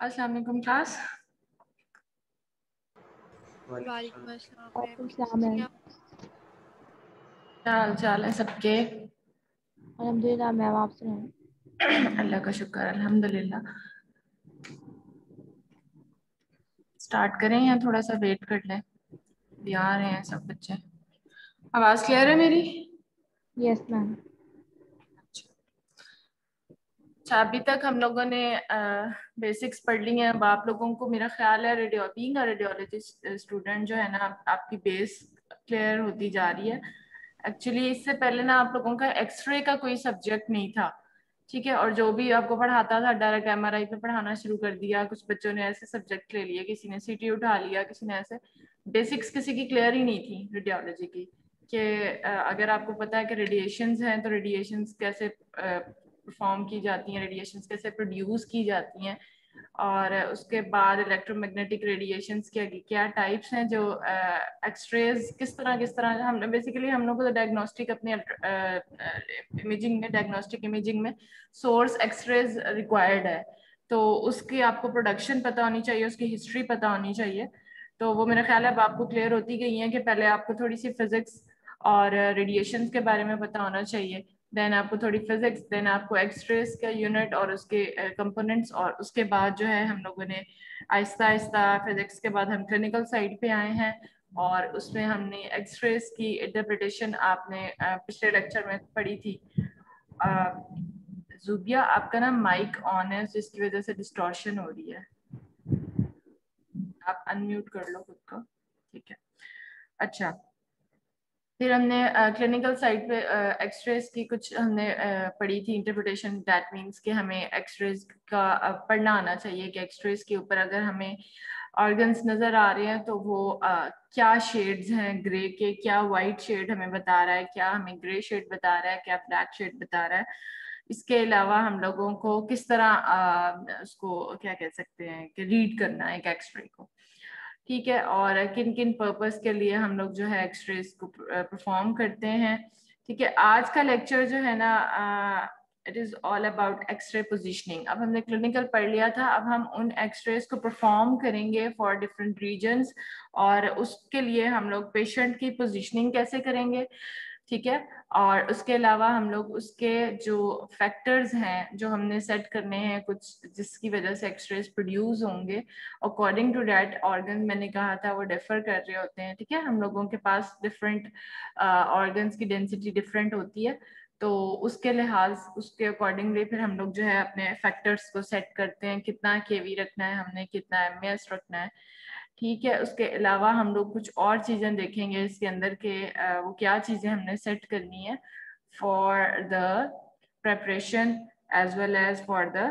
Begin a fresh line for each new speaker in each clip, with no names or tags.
अस्सलाम वालेकुम क्लास।
वालेकुम अस्सलाम
क्या हाल चाल है सबके?
अल्हम्दुलिल्लाह मैम आप सुनाएँ
अल्लाह का शुक्र अल्हम्दुलिल्लाह। स्टार्ट करें या थोड़ा सा वेट कर लें? आ रहे हैं सब बच्चे। आवाज़ क्लियर है मेरी?
Yes ma'am.
अच्छा अभी तक हम लोगों ने बेसिक्स पढ़ ली हैं अब आप लोगों को मेरा ख्याल है रेडियो बीइंग रेडियोलॉजिस्ट स्टूडेंट जो है ना आप, आपकी बेस क्लियर होती जा रही है। एक्चुअली इससे पहले ना आप लोगों का एक्सरे का कोई सब्जेक्ट नहीं था ठीक है? और जो भी आपको पढ़ाता था डायरेक्ट एम आर पे पढ़ाना शुरू कर दिया कुछ बच्चों ने ऐसे सब्जेक्ट ले लिए किसी ने सीटी उठा लिया किसी ने ऐसे। बेसिक्स किसी की क्लियर ही नहीं थी रेडियोलॉजी की कि अगर आपको पता है कि रेडिएशंस हैं तो रेडिएशंस कैसे परफॉर्म की जाती हैं रेडिएशंस कैसे प्रोड्यूस की जाती हैं, और उसके बाद इलेक्ट्रोमैग्नेटिक रेडिएशंस के क्या टाइप्स हैं जो एक्सरेज किस तरह किस तरह हमने बेसिकली हम लोग को तो डायग्नोस्टिक अपने इमेजिंग में डायग्नोस्टिक इमेजिंग में सोर्स एक्सरेज रिक्वायर्ड है। तो उसकी आपको प्रोडक्शन पता होनी चाहिए, उसकी हिस्ट्री पता होनी चाहिए। तो वो मेरा ख्याल है अब आपको क्लियर होती गई है कि पहले आपको थोड़ी सी फिजिक्स और रेडिएशन के बारे में पता होना चाहिए। देन आपको थोड़ी फिजिक्स देन आपको एक्सरेज का यूनिट और उसके कंपोनेंट्स और उसके बाद जो है हम लोगों ने आहिस्ता आहिस्ता फिजिक्स के बाद हम क्लिनिकल साइड पे आए हैं और उसमें हमने एक्सरेज की इंटरप्रिटेशन आपने पिछले लेक्चर में पढ़ी थी। जुबिया आपका ना माइक ऑन है, जिसकी वजह से डिस्टॉर्शन हो रही है। आप अनम्यूट कर लो खुद को, ठीक है। अच्छा फिर हमने क्लिनिकल uh, साइड पे एक्सरेज uh, की कुछ हमने uh, पढ़ी थी इंटरप्रिटेशन दैट मींस कि हमें एक्सरेज का पढ़ना आना चाहिए कि एक्सरेज के ऊपर अगर हमें ऑर्गन्स नज़र आ रहे हैं तो वो क्या शेड्स हैं ग्रे के क्या वाइट शेड हमें बता रहा है क्या हमें ग्रे शेड बता रहा है क्या ब्लैक शेड बता रहा है। इसके अलावा हम लोगों को किस तरह उसको क्या कह सकते हैं कि रीड करना है एक एक्सरे को। ठीक है, और किन किन पर्पस के लिए हम लोग जो है एक्सरेज को परफॉर्म करते हैं। ठीक है, आज का लेक्चर जो है ना it is all about x-ray positioning अब हमने क्लिनिकल पढ़ लिया था, अब हम उन एक्सरेज को परफॉर्म करेंगे फॉर डिफरेंट रीजन्स और उसके लिए हम लोग पेशेंट की पोजिशनिंग कैसे करेंगे। ठीक है? और उसके अलावा हम लोग उसके जो फैक्टर्स हैं जो हमने सेट करने हैं कुछ जिसकी वजह से एक्सरेज प्रोड्यूस होंगे अकॉर्डिंग टू डैट ऑर्गन मैंने कहा था वो डिफर कर रहे होते हैं ठीक है? हम लोगों के पास डिफरेंट ऑर्गन्स uh, की डेंसिटी डिफरेंट होती है तो उसके लिहाज उसके अकॉर्डिंगली फिर हम लोग जो है अपने फैक्टर्स को सेट करते हैं कितना केवी रखना है हमने कितना एम रखना है। ठीक है, उसके अलावा हम लोग कुछ और चीज़ें देखेंगे इसके अंदर के वो क्या चीज़ें हमने सेट करनी है for the preparation as well as for the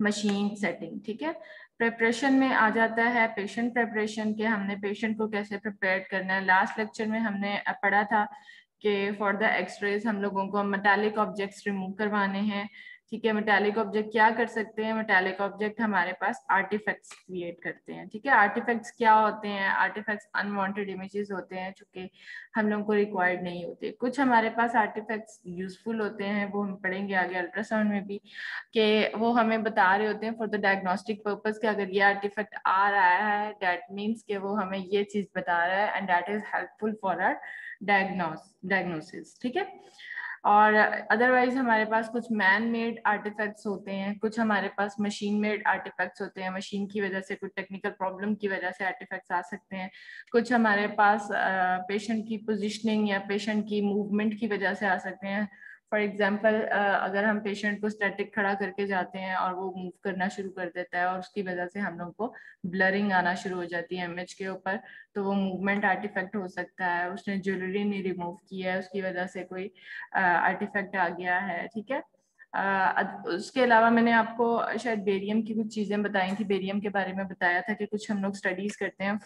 machine setting ठीक है? प्रेपरेशन में आ जाता है पेशेंट प्रेपरेशन के, हमने पेशेंट को कैसे प्रिपेयर करना है। लास्ट लेक्चर में हमने पढ़ा था कि फॉर द एक्सरेज हम लोगों को मेटालिक ऑब्जेक्ट्स रिमूव करवाने हैं। ठीक है मेटालिक ऑब्जेक्ट क्या कर सकते हैं? मेटालिक ऑब्जेक्ट हमारे पास आर्टिफैक्ट्स क्रिएट करते हैं, ठीक है? आर्टिफैक्ट्स क्या होते हैं? आर्टिफैक्ट्स अनवांटेड इमेजेस होते हैं जो कि हम लोगों को रिक्वायर्ड नहीं होते। कुछ हमारे पास आर्टिफैक्ट्स यूजफुल होते हैं, वो हम पढ़ेंगे आगे अल्ट्रासाउंड में भी, कि वो हमें बता रहे होते हैं फॉर द डायग्नोस्टिक पर्पज के अगर ये आर्टिफैक्ट आ रहा है डैट मीन्स के वो हमें ये चीज़ बता रहा है and that is helpful for our diagnose diagnosis ठीक है? और अदरवाइज़ हमारे पास कुछ मैन मेड आर्टिफैक्ट्स होते हैं, कुछ हमारे पास मशीन मेड आर्टिफैक्ट्स होते हैं मशीन की वजह से, कुछ टेक्निकल प्रॉब्लम की वजह से आर्टिफैक्ट्स आ सकते हैं। कुछ हमारे पास पेशेंट की पोजिशनिंग या पेशेंट की मूवमेंट की वजह से आ सकते हैं। फॉर एग्ज़ाम्पल uh, अगर हम पेशेंट को स्टैटिक खड़ा करके जाते हैं और वो मूव करना शुरू कर देता है और उसकी वजह से हम लोग को ब्लरिंग आना शुरू हो जाती है एमएच के ऊपर तो वो मूवमेंट आर्टिफेक्ट हो सकता है। उसने ज्वेलरी नहीं रिमूव किया है उसकी वजह से कोई आर्टिफेक्ट uh, आ गया है ठीक है? उसके अलावा मैंने आपको शायद बेरियम की कुछ चीज़ें बताई थी। बेरियम के बारे में बताया था कि कुछ हम लोग स्टडीज़ करते हैं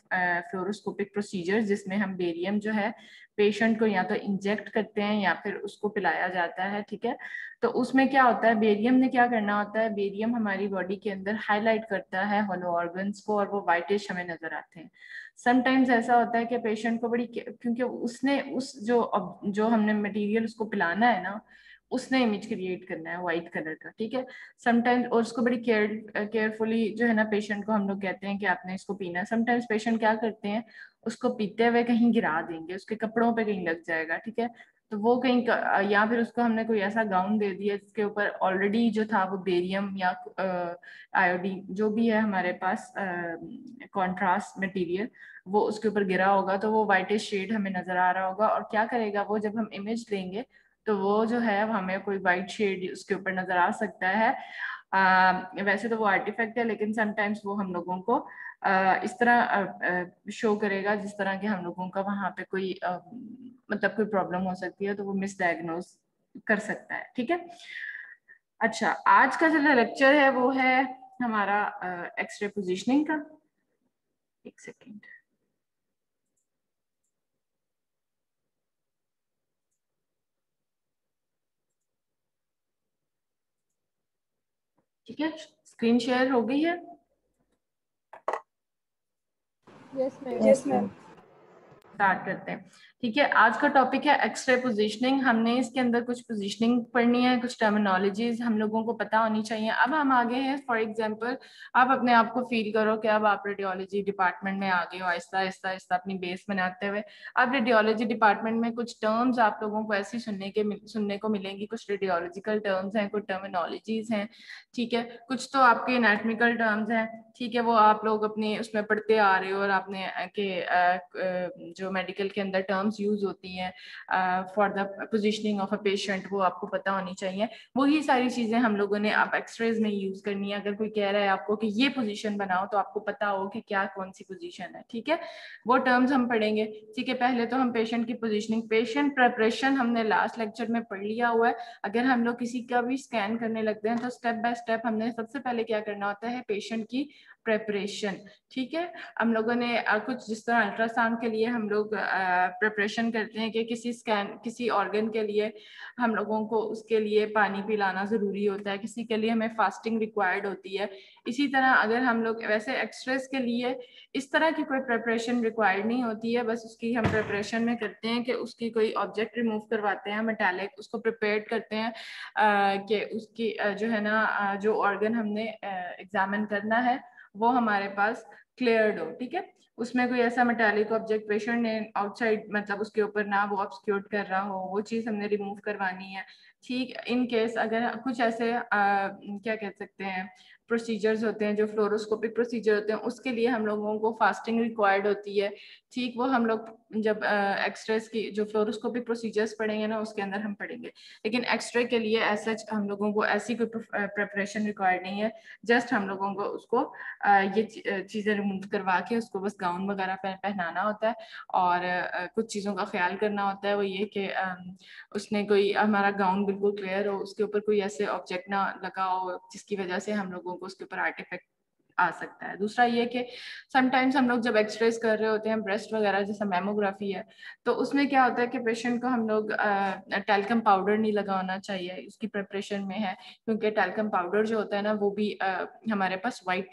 फ्लोरोस्कोपिक प्रोसीजर जिसमें हम बेरियम जो है पेशेंट को या तो इंजेक्ट करते हैं या फिर उसको पिलाया जाता है, ठीक है? तो उसमें क्या होता है, बेरियम ने क्या करना होता है, बेरियम हमारी बॉडी के अंदर हाईलाइट करता है होलो ऑर्गन्स को और वो वाइटिश हमें नज़र आते हैं। समटाइम्स ऐसा होता है कि पेशेंट को बड़ी, क्योंकि उसने उस जो जो हमने मटेरियल उसको पिलाना है ना उसने इमेज क्रिएट करना है व्हाइट कलर का, ठीक है? समटाइम्स और उसको बड़ी केयर केयरफुली जो है ना पेशेंट को हम लोग कहते हैं कि आपने इसको पीना है। समटाइम्स पेशेंट क्या करते हैं, उसको पीते हुए कहीं गिरा देंगे, उसके कपड़ों पे कहीं लग जाएगा, ठीक है? तो वो कहीं या फिर उसको हमने कोई ऐसा गाउन दे दिया जिसके ऊपर ऑलरेडी जो था वो बेरियम या आयोडीन जो भी है हमारे पास कॉन्ट्रास्ट मटेरियल वो उसके ऊपर गिरा होगा तो वो वाइटिश शेड हमें नज़र आ रहा होगा। और क्या करेगा, वो जब हम इमेज लेंगे तो वो जो है हमें कोई वाइट शेड उसके ऊपर नज़र आ सकता है। आ, वैसे तो वो आर्टिफैक्ट है लेकिन समटाइम्स वो हम लोगों को आ, इस तरह आ, शो करेगा जिस तरह के हम लोगों का वहाँ पे कोई मतलब कोई प्रॉब्लम हो सकती है तो वो मिसडायग्नोज कर सकता है ठीक है? अच्छा आज का जो लेक्चर है वो है हमारा एक्सरे पोजिशनिंग का। एक सेकेंड ठीक है? स्क्रीन शेयर हो गई है?
Yes ma'am yes ma'am
start करते हैं। ठीक है, आज का टॉपिक है एक्सरे पोजीशनिंग हमने इसके अंदर कुछ पोजीशनिंग पढ़नी है, कुछ टर्मिनोलॉजीज हम लोगों को पता होनी चाहिए। अब हम आगे हैं फॉर एग्जांपल आप अपने आप को फील करो कि अब आप रेडियोलॉजी डिपार्टमेंट में आगे हो आहिस्ता आहिस्ता आहिस्ता अपनी बेस बनाते हुए। अब रेडियोलॉजी डिपार्टमेंट में कुछ टर्म्स आप लोगों को ऐसी सुनने के सुनने को मिलेंगी। कुछ रेडियोलॉजिकल टर्म्स हैं, कुछ टर्मिनोलॉजीज हैं, ठीक है। कुछ तो आपके एनाटमिकल टर्म्स हैं, ठीक है, वो आप लोग अपने उसमें पढ़ते आ रहे हो और आपने, के जो मेडिकल के अंदर टर्म्स यूज़ होती हैं for the positioning of a patient वो आपको पता होनी चाहिए। वही सारी चीज़ें हम लोगों ने आप एक्सरेज में यूज़ करनी है। अगर कोई कह रहा है आपको कि ये पोजिशन बनाओ तो आपको पता हो कि क्या कौन सी पोजिशन है, ठीक है? वो टर्म्स हम पढ़ेंगे। ठीक है, पहले तो हम पेशेंट की पोजिशनिंग पेशेंट प्रेपरेशन हमने लास्ट लेक्चर में पढ़ लिया हुआ है। अगर हम लोग किसी का भी स्कैन करने लगते हैं तो स्टेप बाय स्टेप हमने सबसे पहले क्या करना होता है? पेशेंट की प्रेपरेशन ठीक है? हम लोगों ने कुछ जिस तरह अल्ट्रासाउंड के लिए हम लोग प्रेपरेशन करते हैं कि किसी स्कैन किसी ऑर्गन के लिए हम लोगों को उसके लिए पानी पिलाना ज़रूरी होता है, किसी के लिए हमें फास्टिंग रिक्वायर्ड होती है। इसी तरह अगर हम लोग, वैसे एक्सरेस के लिए इस तरह की कोई प्रेपरेशन रिक्वायर्ड नहीं होती है, बस उसकी हम प्रेपरेशन में करते हैं कि उसकी कोई ऑब्जेक्ट रिमूव करवाते हैं मेटालिक उसको प्रिपेयर करते हैं कि उसकी जो है ना जो ऑर्गन हमने एग्जामिन करना है, वो हमारे पास क्लियर्ड हो ठीक है? उसमें कोई ऐसा मेटालिक ऑब्जेक्ट पेशेंट ने आउटसाइड मतलब उसके ऊपर ना वो ऑब्सक्यूट कर रहा हो वो चीज़ हमने रिमूव करवानी है। ठीक इन केस अगर कुछ ऐसे आ, क्या कह सकते हैं प्रोसीजर्स होते हैं जो फ्लोरोस्कोपिक प्रोसीजर होते हैं उसके लिए हम लोगों को फास्टिंग रिक्वायर्ड होती है। ठीक वो हम लोग जब एक्सरेस की, जो फ्लोरोस्कोपिक प्रोसीजर्स पढ़ेंगे ना, उसके अंदर हम पढ़ेंगे। लेकिन एक्सरे के लिए ऐसा हम लोगों को ऐसी कोई प्रिपरेशन रिक्वायर्ड नहीं है। जस्ट हम लोगों को उसको ये चीज़ें रिमूव करवा के उसको बस गाउन वगैरह पहनाना होता है। और कुछ चीज़ों का ख्याल करना होता है, वो ये कि उसने कोई, हमारा गाउन बिल्कुल क्लियर हो, उसके ऊपर कोई ऐसे ऑब्जेक्ट ना लगा हो, जिसकी वजह से हम लोगों को उसके ऊपर आर्टिफेक्ट आ सकता है। दूसरा ये कि समटाइम्स हम लोग जब एक्सरेज कर रहे होते हैं ब्रेस्ट वगैरह जैसा मेमोग्राफी है तो उसमें क्या होता है कि पेशेंट को हम लोग टेलकम पाउडर नहीं लगाना चाहिए उसकी प्रिपरेशन में है क्योंकि टेलकम पाउडर जो होता है ना वो भी आ, हमारे पास वाइट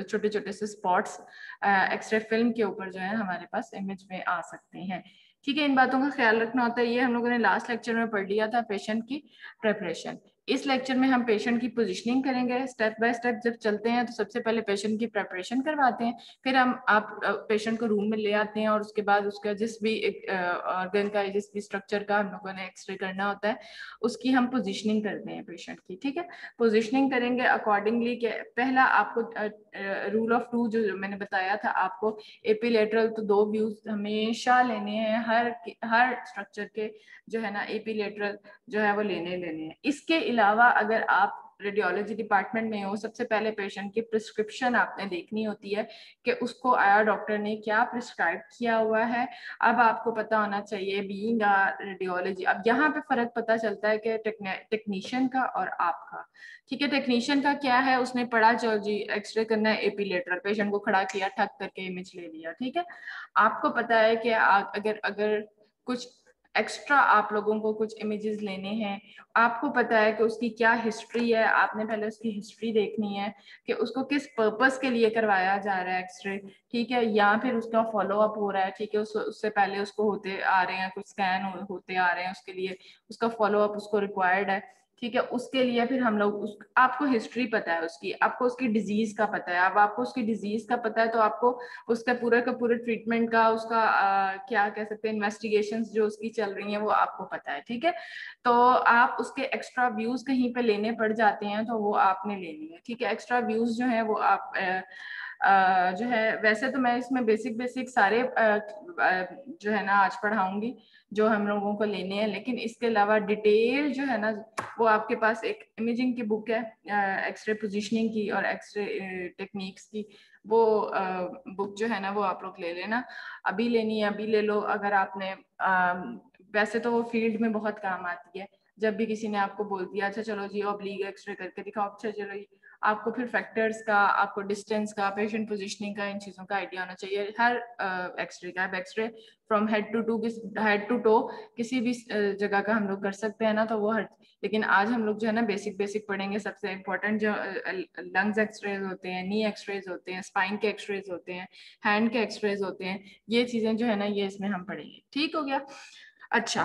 छोटे छोटे से स्पॉट्स एक्सरे फ़िल्म के ऊपर जो है हमारे पास इमेज में आ सकते हैं। ठीक है इन बातों का ख्याल रखना होता है। ये हम लोगों ने लास्ट लेक्चर में पढ़ लिया था पेशेंट की प्रेपरेशन इस लेक्चर में हम पेशेंट की पोजीशनिंग करेंगे। स्टेप बाय स्टेप जब चलते हैं तो सबसे पहले पेशेंट की प्रेपरेशन करवाते हैं। फिर हम आप पेशेंट को रूम में ले आते हैं और उसके बाद उसका जिस भी ऑर्गन का, जिस भी स्ट्रक्चर का हम लोगों ने एक्सरे करना होता है, उसकी हम पोजिशनिंग करते हैं पेशेंट की, ठीक है? पोजिशनिंग करेंगे अकॉर्डिंगली पहला आपको रूल ऑफ़ टू जो मैंने बताया था आपको एपीलेटरल तो दो व्यूज़ हमेशा लेने हैं, हर हर स्ट्रक्चर के जो है ना एपीलेटरल जो है वो लेने लेने हैं। इसके अलावा अगर आप रेडियोलॉजी डिपार्टमेंट में हो, सबसे पहले पेशेंट की प्रिस्क्रिप्शन आपने देखनी होती है कि उसको आया डॉक्टर ने क्या प्रिस्क्राइब किया हुआ है। अब आपको पता होना चाहिए बीइंग रेडियोलॉजी अब यहाँ पे फ़र्क पता चलता है कि टेक्नीशियन का और आपका। ठीक है टेक्नीशियन का क्या है? उसने पढ़ा चलो जी एक्सरे करना है एपीलेटरल पेशेंट को खड़ा किया ठक करके इमेज ले लिया, ठीक है? आपको पता है कि अगर अगर कुछ एक्स्ट्रा आप लोगों को कुछ इमेजेस लेने हैं। आपको पता है कि उसकी क्या हिस्ट्री है? आपने पहले उसकी हिस्ट्री देखनी है कि उसको किस पर्पस के लिए करवाया जा रहा है एक्सरे ठीक है? या फिर उसका फॉलो अप हो रहा है ठीक है? उस, उससे पहले उसको होते आ रहे हैं कुछ स्कैन हो, होते आ रहे हैं उसके लिए। उसका फॉलो अप उसको रिक्वायर्ड है। ठीक है उसके लिए फिर हम लोग उस आपको हिस्ट्री पता है उसकी आपको उसकी डिज़ीज़ का पता है। अब आपको उसकी डिज़ीज़ का पता है तो आपको उसका पूरे का पूरे ट्रीटमेंट का उसका आ, क्या कह सकते हैं इन्वेस्टिगेशन जो उसकी चल रही है वो आपको पता है ठीक है? तो आप उसके एक्स्ट्रा व्यूज़ कहीं पे लेने पड़ जाते हैं तो वो आपने लेनी है ठीक है? एक्स्ट्रा व्यूज़ जो है वो आप आ, जो है, वैसे तो मैं इसमें बेसिक बेसिक सारे जो है ना, आज पढ़ाऊँगी, जो हम लोगों को लेने हैं। लेकिन इसके अलावा डिटेल जो है ना, वो आपके पास एक इमेजिंग की बुक है एक्सरे पोजिशनिंग की और एक्सरे टेक्निक्स की। वो बुक जो है ना, वो आप लोग ले लेना। अभी लेनी है, अभी ले लो। अगर आपने वैसे तो वो फ़ील्ड में बहुत काम आती है। जब भी किसी ने आपको बोल दिया अच्छा चलो जी ऑब्लीग एक्सरे करके दिखाओ अच्छा चलो जी आपको फिर फैक्टर्स का, आपको डिस्टेंस का पेशेंट पोजिशनिंग का, इन चीज़ों का आइडिया होना चाहिए। हर एक्सरे का x-ray from head to to head to toe किसी भी जगह का हम लोग कर सकते हैं ना तो वो हर, लेकिन आज हम लोग जो है ना बेसिक बेसिक पढ़ेंगे, सबसे इम्पोर्टेंट जो लंग्स एक्सरेज होते हैं नी एक्सरेज होते हैं स्पाइन के एक्सरेज होते हैं हैंड के एक्सरेज होते हैं, ये चीज़ें जो है ना, ये इसमें हम पढ़ेंगे। ठीक हो गया? अच्छा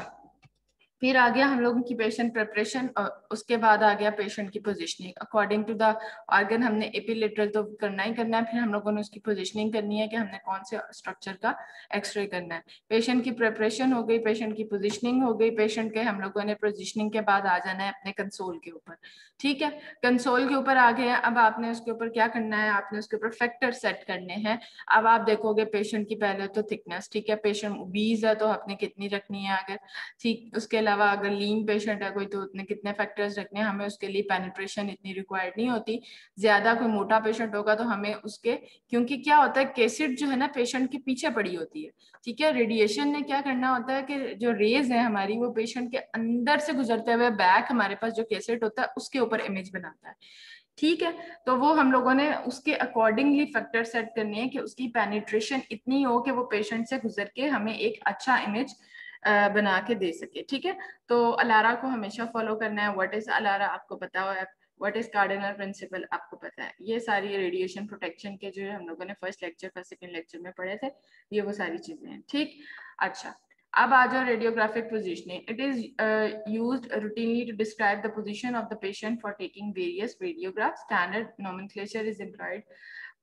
फिर आ गया हम लोगों की पेशेंट प्रिपरेशन उसके बाद आ गया पेशेंट की positioning according to the organ हमने एपिलेटरल तो करना ही करना है, फिर हम लोगों ने उसकी पोजीशनिंग करनी है कि हमने कौन से स्ट्रक्चर का एक्सरे करना है. पेशेंट की प्रिपरेशन हो गई पेशेंट की पोजिशनिंग हो गई पेशेंट के हम लोगों ने पोजिशनिंग के बाद आ जाना है अपने कंसोल के ऊपर. ठीक है? कंसोल के ऊपर आ गए अब आपने उसके ऊपर क्या करना है? आपने उसके ऊपर फैक्टर सेट करने हैं. अब आप देखोगे पेशेंट की पहले तो थिकनेस ठीक है? पेशेंट बीज है तो आपने कितनी रखनी है अगर ठीक, उसके अलावा अगर लीन पेशेंट है, कोई तो उतने कितने फैक्टर्स रखने हैं, हमें उसके लिए पेनिट्रेशन इतनी रिक्वायर्ड नहीं होती। ज़्यादा कोई मोटा पेशेंट होगा तो हमें उसके, क्योंकि क्या होता है केसिड जो है ना पेशेंट के पीछे पड़ी होती है। ठीक है रेडिएशन ने क्या करना होता है कि जो रेज है हमारी, वो पेशेंट के अंदर से गुजरते हुए बैक हमारे पास जो केसेट होता है, उसके ऊपर इमेज बनाता है। ठीक है तो वो हम लोगों ने उसके अकॉर्डिंगली फैक्टर सेट करने हैं कि उसकी पेनिट्रेशन इतनी हो कि वो पेशेंट से गुजर के हमें एक अच्छा इमेज बना के दे सके, ठीक है? तो अलारा को हमेशा फॉलो करना है। व्हाट इज़ अलारा आपको पता हो व्हाट इज़ कार्डिनल प्रिंसिपल आपको पता है। ये सारी रेडिएशन प्रोटेक्शन के जो हम लोगों ने first lecture first second lecture में पढ़े थे, ये वो सारी चीज़ें हैं, ठीक? अच्छा अब आ जाओ radiographic positioning it is use routinely to describe the position of the patient for taking various radiograph standard nomenclature is employed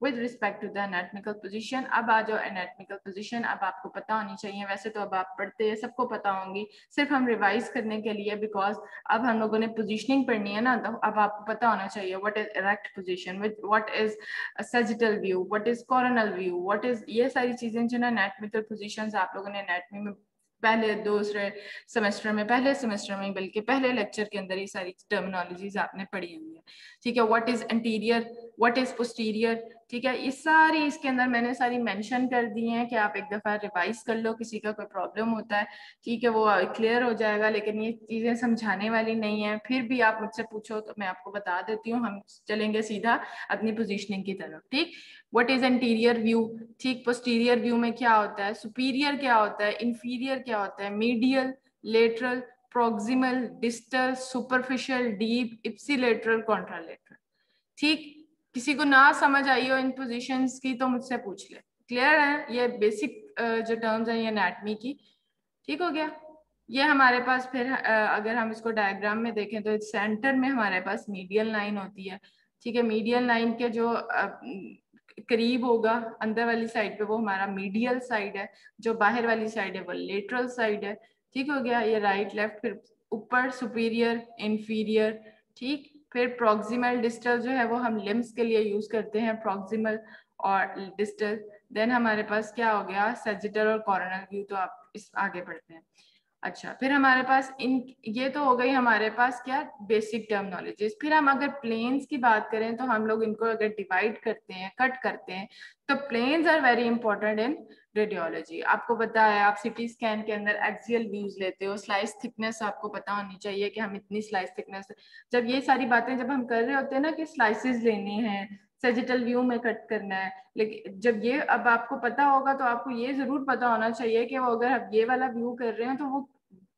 with respect to the anatomical position अब आ जाओ एनाटमिकल पोजीशन अब आपको पता होनी चाहिए। वैसे तो अब आप पढ़ते हैं, सबको पता होंगी। सिर्फ़ हम रिवाइज करने के लिए बिकॉज़ अब हम लोगों ने पोजिशनिंग पढ़नी है ना तो अब आपको पता होना चाहिए what is erect position with what is sagittal view what is coronal view what is ये सारी चीज़ें जो ना एनाटमिकल पोजिशन आप लोगों ने एनाटमी में पहले, दूसरे सेमेस्टर में, पहले सेमेस्टर में बल्कि पहले लेक्चर के अंदर ये सारी टर्मिनोलॉजीज आपने पढ़ी हुई है। ठीक है what is anterior what is posterior ठीक है, इस सारी, इसके अंदर मैंने सारी मेंशन कर दी हैं कि आप एक दफ़ा रिवाइज कर लो, किसी का कोई प्रॉब्लम होता है, ठीक है, वो क्लियर हो जाएगा, लेकिन ये चीज़ें समझाने वाली नहीं है। फिर भी आप मुझसे पूछो तो मैं आपको बता देती हूँ, हम चलेंगे सीधा अपनी पोजिशनिंग की तरफ़, ठीक? वट इज़ इंटीरियर व्यू ठीक पोस्टीरियर व्यू में क्या होता है? सुपीरियर क्या होता है? इंफीरियर क्या होता है? Medial lateral proximal distal superficial deep ipsilateral contralateral ठीक? किसी को ना समझ आई हो इन पोजिशन की तो मुझसे पूछ ले। क्लियर है? ये बेसिक जो टर्म्स है, ये एनाटमी की। ठीक हो गया? ये हमारे पास फिर अगर हम इसको डायग्राम में देखें तो सेंटर में हमारे पास मीडियल लाइन होती है। ठीक है? मीडियल लाइन के जो करीब होगा, अंदर वाली साइड पे वो हमारा मीडियल साइड है, जो बाहर वाली साइड है, वो लेटरल साइड है। ठीक हो गया? ये राइट लेफ़्ट फिर ऊपर सुपीरियर इंफीरियर ठीक? फिर प्रोक्सिमल डिस्टल जो है वो हम लिम्स के लिए यूज़ करते हैं प्रोक्सिमल और डिस्टल देन हमारे पास क्या हो गया? सजिटल और कॉर्नल व्यू तो आप इस आगे बढ़ते हैं। अच्छा फिर हमारे पास इन, ये तो हो गई हमारे पास क्या? बेसिक टर्मिनोलॉजीज फिर हम अगर प्लेन्स की बात करें तो हम लोग इनको अगर डिवाइड करते हैं कट करते हैं तो planes are very important in radiology आपको पता है, आप सिटी स्कैन के अंदर एक्सियल व्यूज़ लेते हो स्लाइस थिकनेस आपको पता होनी चाहिए कि हम इतनी स्लाइस थिकनेस जब ये सारी बातें जब हम कर रहे होते हैं ना कि स्लाइसिस लेने हैं सेजिटल व्यू में कट करना है लेकिन जब ये, अब आपको पता होगा तो आपको ये ज़रूर पता होना चाहिए कि वो अगर आप ये वाला व्यू कर रहे हैं तो वो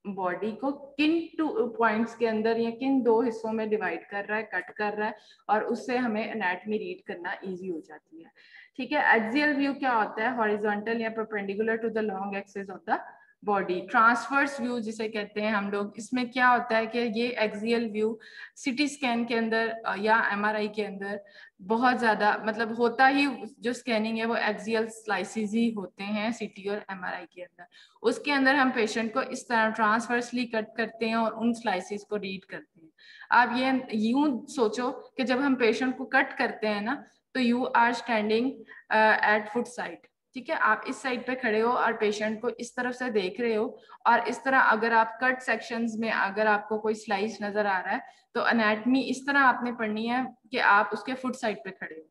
बॉडी को किन टू पॉइंट्स के अंदर या किन दो हिस्सों में डिवाइड कर रहा है कट कर रहा है और उससे हमें एनाटमी रीड करना इजी हो जाती है। ठीक है? एक्सियल व्यू क्या होता है? हॉरिजॉन्टल या perpendicular to the long axis of the body transverse view जिसे कहते हैं हम लोग, इसमें क्या होता है कि ये एक्सियल व्यू सिटी स्कैन के अंदर या एमआरआई के अंदर बहुत ज़्यादा मतलब होता ही, जो स्कैनिंग है वो एक्सियल स्लाइसिस ही होते हैं सिटी और एमआरआई के अंदर। उसके अंदर हम पेशेंट को इस तरह ट्रांसफर्सली कट करते हैं और उन स्लाइसिस को रीड करते हैं। आप ये यूँ सोचो कि जब हम पेशेंट को कट करते हैं ना तो you are standing at foot side ठीक है? आप इस साइड पे खड़े हो और पेशेंट को इस तरफ़ से देख रहे हो और इस तरह अगर आप कट सेक्शंस में अगर आपको कोई स्लाइस नज़र आ रहा है तो अनेटमी इस तरह आपने पढ़नी है कि आप उसके फुट साइड पे खड़े हो।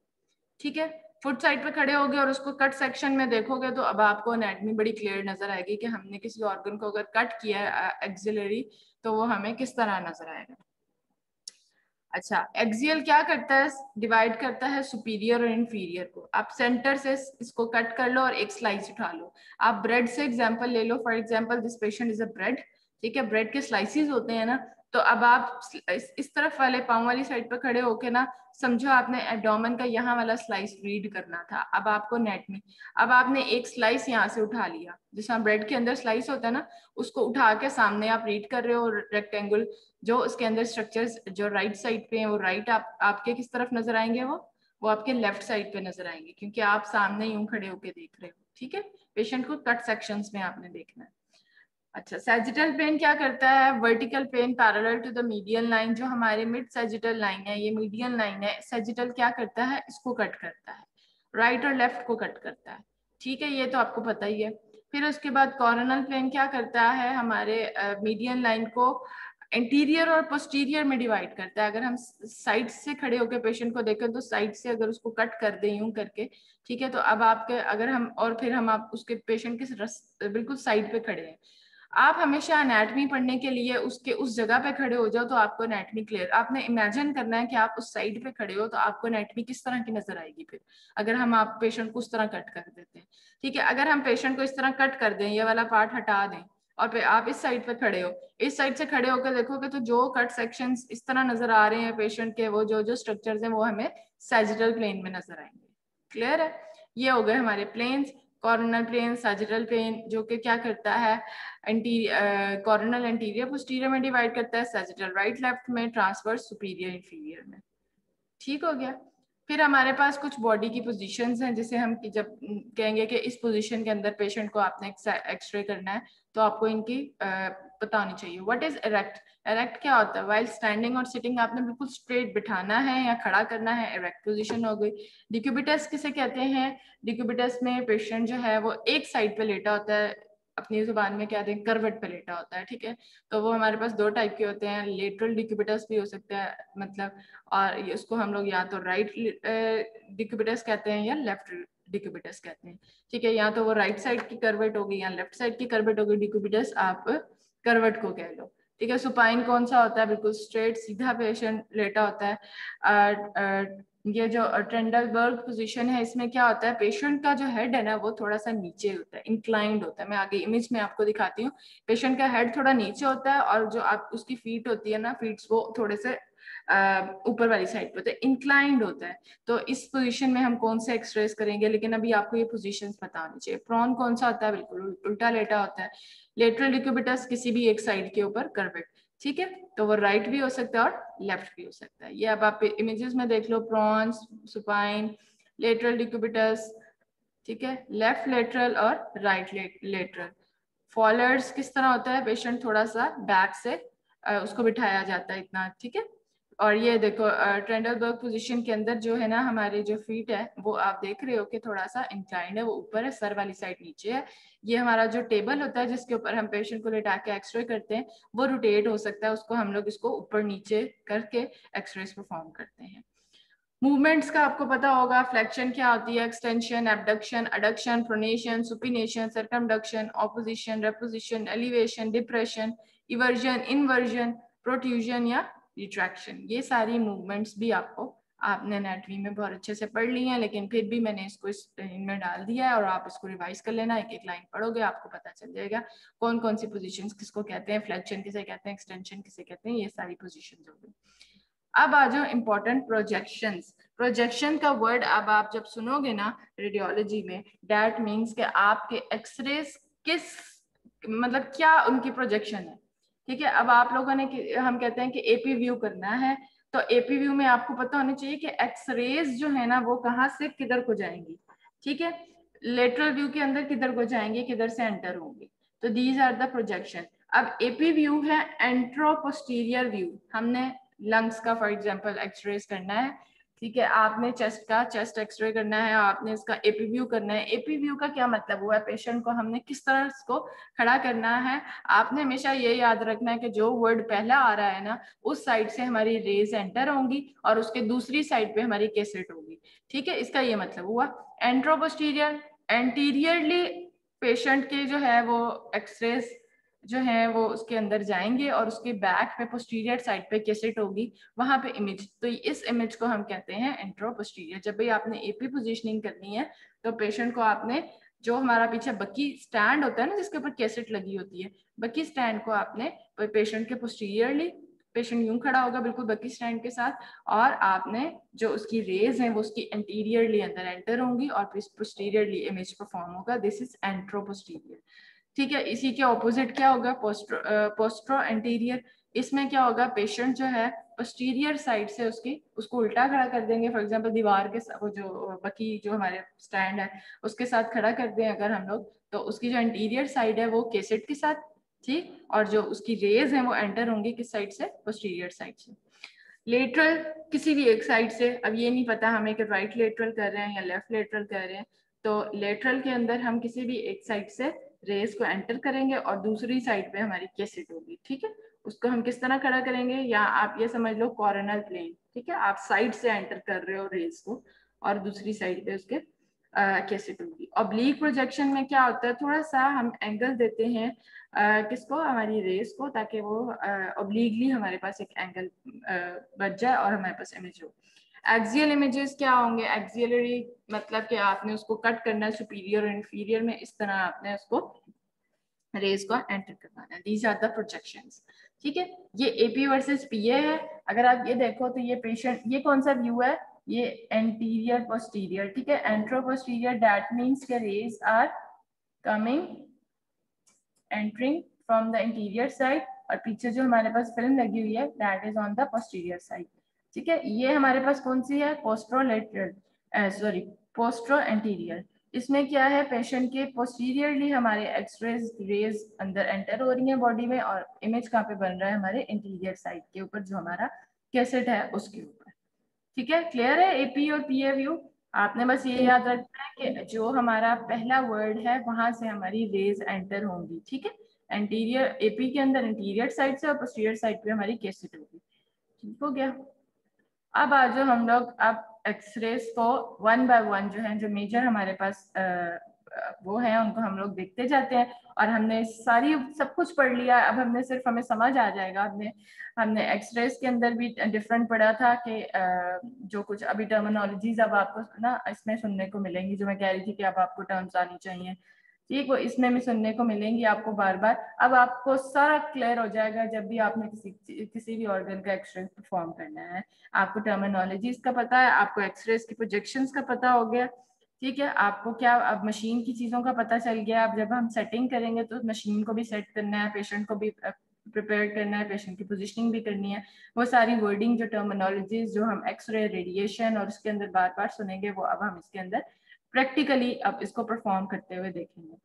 ठीक है? फुट साइड पे खड़े होगे और उसको कट सेक्शन में देखोगे तो अब आपको अनेटमी बड़ी क्लियर नज़र आएगी कि हमने किसी ऑर्गन को अगर कट किया है एक्सिलरी तो वो हमें किस तरह नज़र आएगा। अच्छा एक्सियल क्या करता है? डिवाइड करता है सुपीरियर और इंफीरियर को। आप सेंटर से इसको कट कर लो और एक स्लाइस उठा लो। आप ब्रेड से एग्जांपल ले लो। For example this patient is a bread ठीक है? ब्रेड के स्लाइसिस होते हैं ना तो अब आप इस, इस तरफ़ वाले पाँव वाली साइड पर खड़े होके ना समझो आपने एबडोमन का यहाँ वाला स्लाइस रीड करना था। अब आपको नेट में अब आपने एक स्लाइस यहाँ से उठा लिया। जैसा ब्रेड के अंदर स्लाइस होता है ना उसको उठा के सामने आप रीड कर रहे हो रेक्टेंगल जो उसके अंदर स्ट्रक्चर्स जो राइट साइड पे हैं वो राइट आप आपके किस तरफ़ नज़र आएँगे वो? वो आपके लेफ़्ट साइड पे नज़र आएँगे क्योंकि आप सामने यूँ खड़े होके देख रहे हो। ठीक है? पेशेंट को कट सेक्शंस में आपने देखना है। अच्छा सेजिटल पेन क्या करता है? Vertical plane parallel to the medial line जो हमारे मिड सेजिटल लाइन है ये मीडियल लाइन है सेजिटल क्या करता है? इसको कट करता है। राइट right और लेफ़्ट को कट करता है। ठीक है ये तो आपको पता ही है। फिर उसके बाद कॉर्नल प्लेन क्या करता है? हमारे मीडियन uh, लाइन को इंटीरियर और पोस्टीरियर में डिवाइड करता है। अगर हम साइड से खड़े होकर पेशेंट को देखें तो साइड से अगर उसको कट कर दें यूँ करके ठीक है तो अब आपके अगर हम और फिर हम आप उसके पेशेंट के बिल्कुल साइड पे खड़े हैं। आप हमेशा अनेटमी पढ़ने के लिए उसके, उस जगह पे खड़े हो जाओ तो आपको अनेटमी क्लियर आपने इमेजिन करना है कि आप उस साइड पे खड़े हो तो आपको अनेटमी किस तरह की नज़र आएगी फिर? अगर हम आप पेशेंट को उस तरह कट कर देते हैं, ठीक है? अगर हम पेशेंट को इस तरह कट कर दें, ये वाला पार्ट हटा दें और आप इस साइड पे खड़े हो, इस साइड से खड़े होकर देखोगे तो जो कट सेक्शन इस तरह नज़र आ रहे हैं पेशेंट के, वो जो जो स्ट्रक्चर हैं वो हमें सैजिटल प्लेन में नज़र आएँगे. क्लियर है? ये हो गए हमारे planes coronal plane sagittal plane जो कि क्या करता है? कॉर्नल एंटीरियर पोस्टीरियर में डिवाइड करता है सैजिटल राइट लेफ़्ट में ट्रांसफ़र सुपीरियर इंफीरियर में। ठीक हो गया? फिर हमारे पास कुछ बॉडी की पोजीशंस हैं, जिसे हम जब कहेंगे कि इस पोजीशन के अंदर पेशेंट को आपने एक्सरे करना है तो आपको इनकी पता होनी चाहिए। व्हाट इज़ इरेक्ट इरेक्ट क्या होता है? वाइल स्टैंडिंग और सिटिंग आपने बिल्कुल स्ट्रेट बिठाना है या खड़ा करना है इरेक्ट पोजीशन हो गई। डिक्यूबिटस किसे कहते हैं? डिक्यूबिटस में पेशेंट जो है वो एक साइड पे लेटा होता है, अपनी ज़ुबान में क्या दें करवट पे लेटा होता है, ठीक है? तो वो हमारे पास दो टाइप के होते हैं लेटरल डिक्यूबिटस भी हो सकता है मतलब और उसको हम लोग या तो राइट डिक्यूबिटस कहते हैं या लेफ़्ट डिक्यूबिटस कहते हैं, ठीक है? या तो वो राइट साइड की करवट होगी या लेफ़्ट साइड की करवट होगी डिक्यूबिटस आप करवट को कह लो। ठीक है सुपाइन कौन सा होता है? बिल्कुल स्ट्रेट सीधा पेशेंट लेटा होता है। आ, आ, ये जो ट्रेंडलबर्ग पोजीशन है इसमें क्या होता है? पेशेंट का जो हेड है ना वो थोड़ा सा नीचे होता है इंक्लाइंड होता है। मैं आगे इमेज में आपको दिखाती हूँ। पेशेंट का हेड थोड़ा नीचे होता है और जो आप उसकी फीट होती है ना फीट्स वो थोड़े से ऊपर वाली साइड पे होता है इंक्लाइंड होता है। तो इस पोजीशन में हम कौन से एक्सरेस करेंगे? लेकिन अभी आपको ये पोजीशन पता चाहिए। प्रॉन कौन सा होता है? बिल्कुल उल्टा लेटा होता है। लेटरल डिक्यूबिटस किसी भी एक साइड के ऊपर करवेट। ठीक है? तो वो राइट भी हो सकता है और लेफ़्ट भी हो सकता है। ये अब आप इमेजेस में देख लो प्रॉन्स सुपाइन लेटरल डिक्यूबिटस ठीक है? लेफ़्ट लेटरल और राइट लेटरल फॉलर्स किस तरह होता है? पेशेंट थोड़ा सा बैक से उसको बिठाया जाता है इतना, ठीक है? और ये देखो ट्रेंडलबर्ग पोजीशन के अंदर जो है ना, हमारे जो फीट है, वो आप देख रहे हो कि थोड़ा सा इंक्लाइंड है, वो ऊपर है, सर वाली साइड नीचे है। ये हमारा जो टेबल होता है, जिसके ऊपर हम पेशेंट को लेटा के एक्सरे करते हैं, वो रोटेट हो सकता है, उसको हम लोग इसको ऊपर नीचे करके एक्सरे परफॉर्म करते हैं। मूवमेंट्स का आपको पता होगा फ्लेक्शन क्या होती है? Extension abduction adduction pronation supination circumduction opposition reposition elevation depression eversion inversion protrusion या रिट्रैक्शन ये सारी मूवमेंट्स भी आपको, आपने एनाटमी में बहुत अच्छे से पढ़ ली हैं, लेकिन फिर भी मैंने इसको इस इनमें डाल दिया है और आप इसको रिवाइज कर लेना। एक एक लाइन पढ़ोगे, आपको पता चल जाएगा कौन कौन सी पोजिशन किसको कहते हैं फ्लेक्शन किसे कहते हैं एक्सटेंशन किसे कहते हैं, ये सारी पोजिशन होगी। अब आ जाओ इम्पोर्टेंट प्रोजेक्शन प्रोजेक्शन का वर्ड अब आप जब सुनोगे ना रेडियोलॉजी में डैट मीन्स के आपके एक्सरेज किस मतलब क्या उनकी प्रोजेक्शन है? ठीक है? अब आप लोगों ने हम कहते हैं कि एपी व्यू करना है। तो एपी व्यू में आपको पता होना चाहिए कि एक्सरेज जो है ना, वो कहाँ से किधर को जाएँगी। ठीक है? लेटरल व्यू के अंदर किधर को जाएँगे, किधर से एंटर होंगे। तो दीज आर द प्रोजेक्शन अब एपी व्यू है एंट्रोपोस्टीरियर व्यू हमने लंग्स का फॉर एग्ज़ाम्पल एक्सरेज करना है। ठीक है, आपने चेस्ट का चेस्ट एक्सरे करना है, आपने इसका एपी व्यू करना है। एपी व्यू का क्या मतलब हुआ? है पेशेंट को हमने किस तरह इसको खड़ा करना है? आपने हमेशा ये याद रखना है कि जो वर्ड पहला आ रहा है ना, उस साइड से हमारी रेज एंटर होंगी और उसके दूसरी साइड पे हमारी केसेट होगी। ठीक है, इसका ये मतलब हुआ। एंट्रोपोस्टीरियर एंटीरियरली पेशेंट के जो है वो एक्सरेज जो है वो उसके अंदर जाएँगे और उसके बैक पे पोस्टीरियर साइड पे कैसेट होगी, वहाँ पे इमेज तो इस इमेज को हम कहते हैं एंट्रो पोस्टीरियर जब भी आपने एपी पोजीशनिंग करनी है तो पेशेंट को आपने जो हमारा पीछे बकी स्टैंड होता है ना, जिसके ऊपर कैसेट लगी होती है, बकी स्टैंड को आपने पेशेंट के पोस्टीरियरली पेशेंट यूँ खड़ा होगा बिल्कुल बकी स्टैंड के साथ, और आपने जो उसकी रेज है, वो उसकी एंटीरियरली अंदर एंटर होंगी और पोस्टीरियरली इमेज परफॉर्म होगा। दिस इज़ एंट्रोपोस्टीरियर ठीक है, इसी के ऑपोजिट क्या होगा? पोस्ट्रो पोस्ट्रो एंटीरियर इसमें क्या होगा? पेशेंट जो है पोस्टीरियर साइड से उसकी, उसको उल्टा खड़ा कर देंगे। फॉर एग्जांपल दीवार के वो जो, बकी जो हमारे स्टैंड है, उसके साथ खड़ा कर दें अगर हम लोग तो उसकी जो इंटीरियर साइड है, वो केसेट के साथ, ठीक? और जो उसकी रेज है, वो एंटर होंगे किस साइड से? पोस्टीरियर साइड से। लेटरल किसी भी एक साइड से, अब ये नहीं पता हमें कि राइट लेटरल कर रहे हैं या लेफ़्ट लेटरल कर रहे हैं तो लेटरल के अंदर हम किसी भी एक साइड से रेस को एंटर करेंगे और दूसरी साइड पे हमारी केसेट होगी ठीक है? उसको हम किस तरह खड़ा करेंगे? या आप ये समझ लो कॉर्नल प्लेन ठीक है? आप साइड से एंटर कर रहे हो रेस को और दूसरी साइड पे उसके कैसेट होगी। ऑब्लिक प्रोजेक्शन में क्या होता है? थोड़ा सा हम एंगल देते हैं uh, किसको? हमारी रेस को ताकि वो ऑब्लिकली हमारे पास एक एंगल बच जाए और हमारे पास इमेज हो। एक्सियल इमेजेस क्या होंगे? एक्सियलरी मतलब कि आपने उसको कट करना सुपीरियर और में, इस तरह आपने उसको रेज को एंटर करवाना है। दीज आर द प्रोजेक्शंस ठीक है? ये एपी वर्सेस पीए है। अगर आप ये देखो तो ये पेशेंट ये कौन सा व्यू है? ये एंटीरियर पोस्टीरियर ठीक है? एंट्रो पोस्टीरियर दैट मींस के rays are coming entering from the anterior side और पीछे जो हमारे पास फ़िल्म लगी हुई है that is on the posterior side ठीक है? ये हमारे पास कौन सी है? पोस्ट्रोलेटरल सॉरी पोस्ट्रो एंटीरियर इसमें क्या है? पेशेंट के पोस्टीरियरली हमारे एक्सरेज रेज अंदर एंटर हो रही है बॉडी में और इमेज कहाँ पे बन रहा है? हमारे इंटीरियर साइड के ऊपर, जो हमारा कैसेट है, उसके ऊपर। ठीक है? क्लियर है? एपी और पी व्यू आपने बस ये याद रखना है कि जो हमारा पहला वर्ड है, वहाँ से हमारी रेज एंटर होंगी। ठीक है? एंटीरियर एपी के अंदर इंटीरियर साइड से और पोस्टीरियर साइड पे हमारी कैसेट होगी। ठीक हो गया? अब आज हम लोग अब एक्सरेज को वन बाय वन जो है जो मेजर हमारे पास आ, वो है उनको हम लोग देखते जाते हैं। और हमने सारी सब कुछ पढ़ लिया। अब हमने सिर्फ़ हमें समझ आ जाएगा। हमने हमने एक्सरेज के अंदर भी डिफरेंट पढ़ा था कि जो कुछ अभी टर्मिनोलॉजीज अब आपको ना इसमें सुनने को मिलेंगी जो मैं कह रही थी कि अब आपको टर्म्स आनी चाहिए। ठीक वो इसमें भी सुनने को मिलेंगी आपको बार बार अब आपको सारा क्लियर हो जाएगा जब भी आपने किसी किसी भी ऑर्गन का एक्सरे परफॉर्म करना है। आपको टर्मिनोलॉजीज का पता है, आपको एक्सरे की प्रोजेक्शंस का पता हो गया। ठीक है, आपको क्या अब मशीन की चीज़ों का पता चल गया। अब जब हम सेटिंग करेंगे तो मशीन को भी सेट करना है पेशेंट को भी प्रिपेयर करना है पेशेंट की पोजिशनिंग भी करनी है। वो सारी वर्डिंग जो टर्मिनोलॉजीज जो हम एक्सरे रेडिएशन और उसके अंदर बार बार सुनेंगे, वो अब हम इसके अंदर प्रैक्टिकली आप इसको परफॉर्म करते हुए देखेंगे।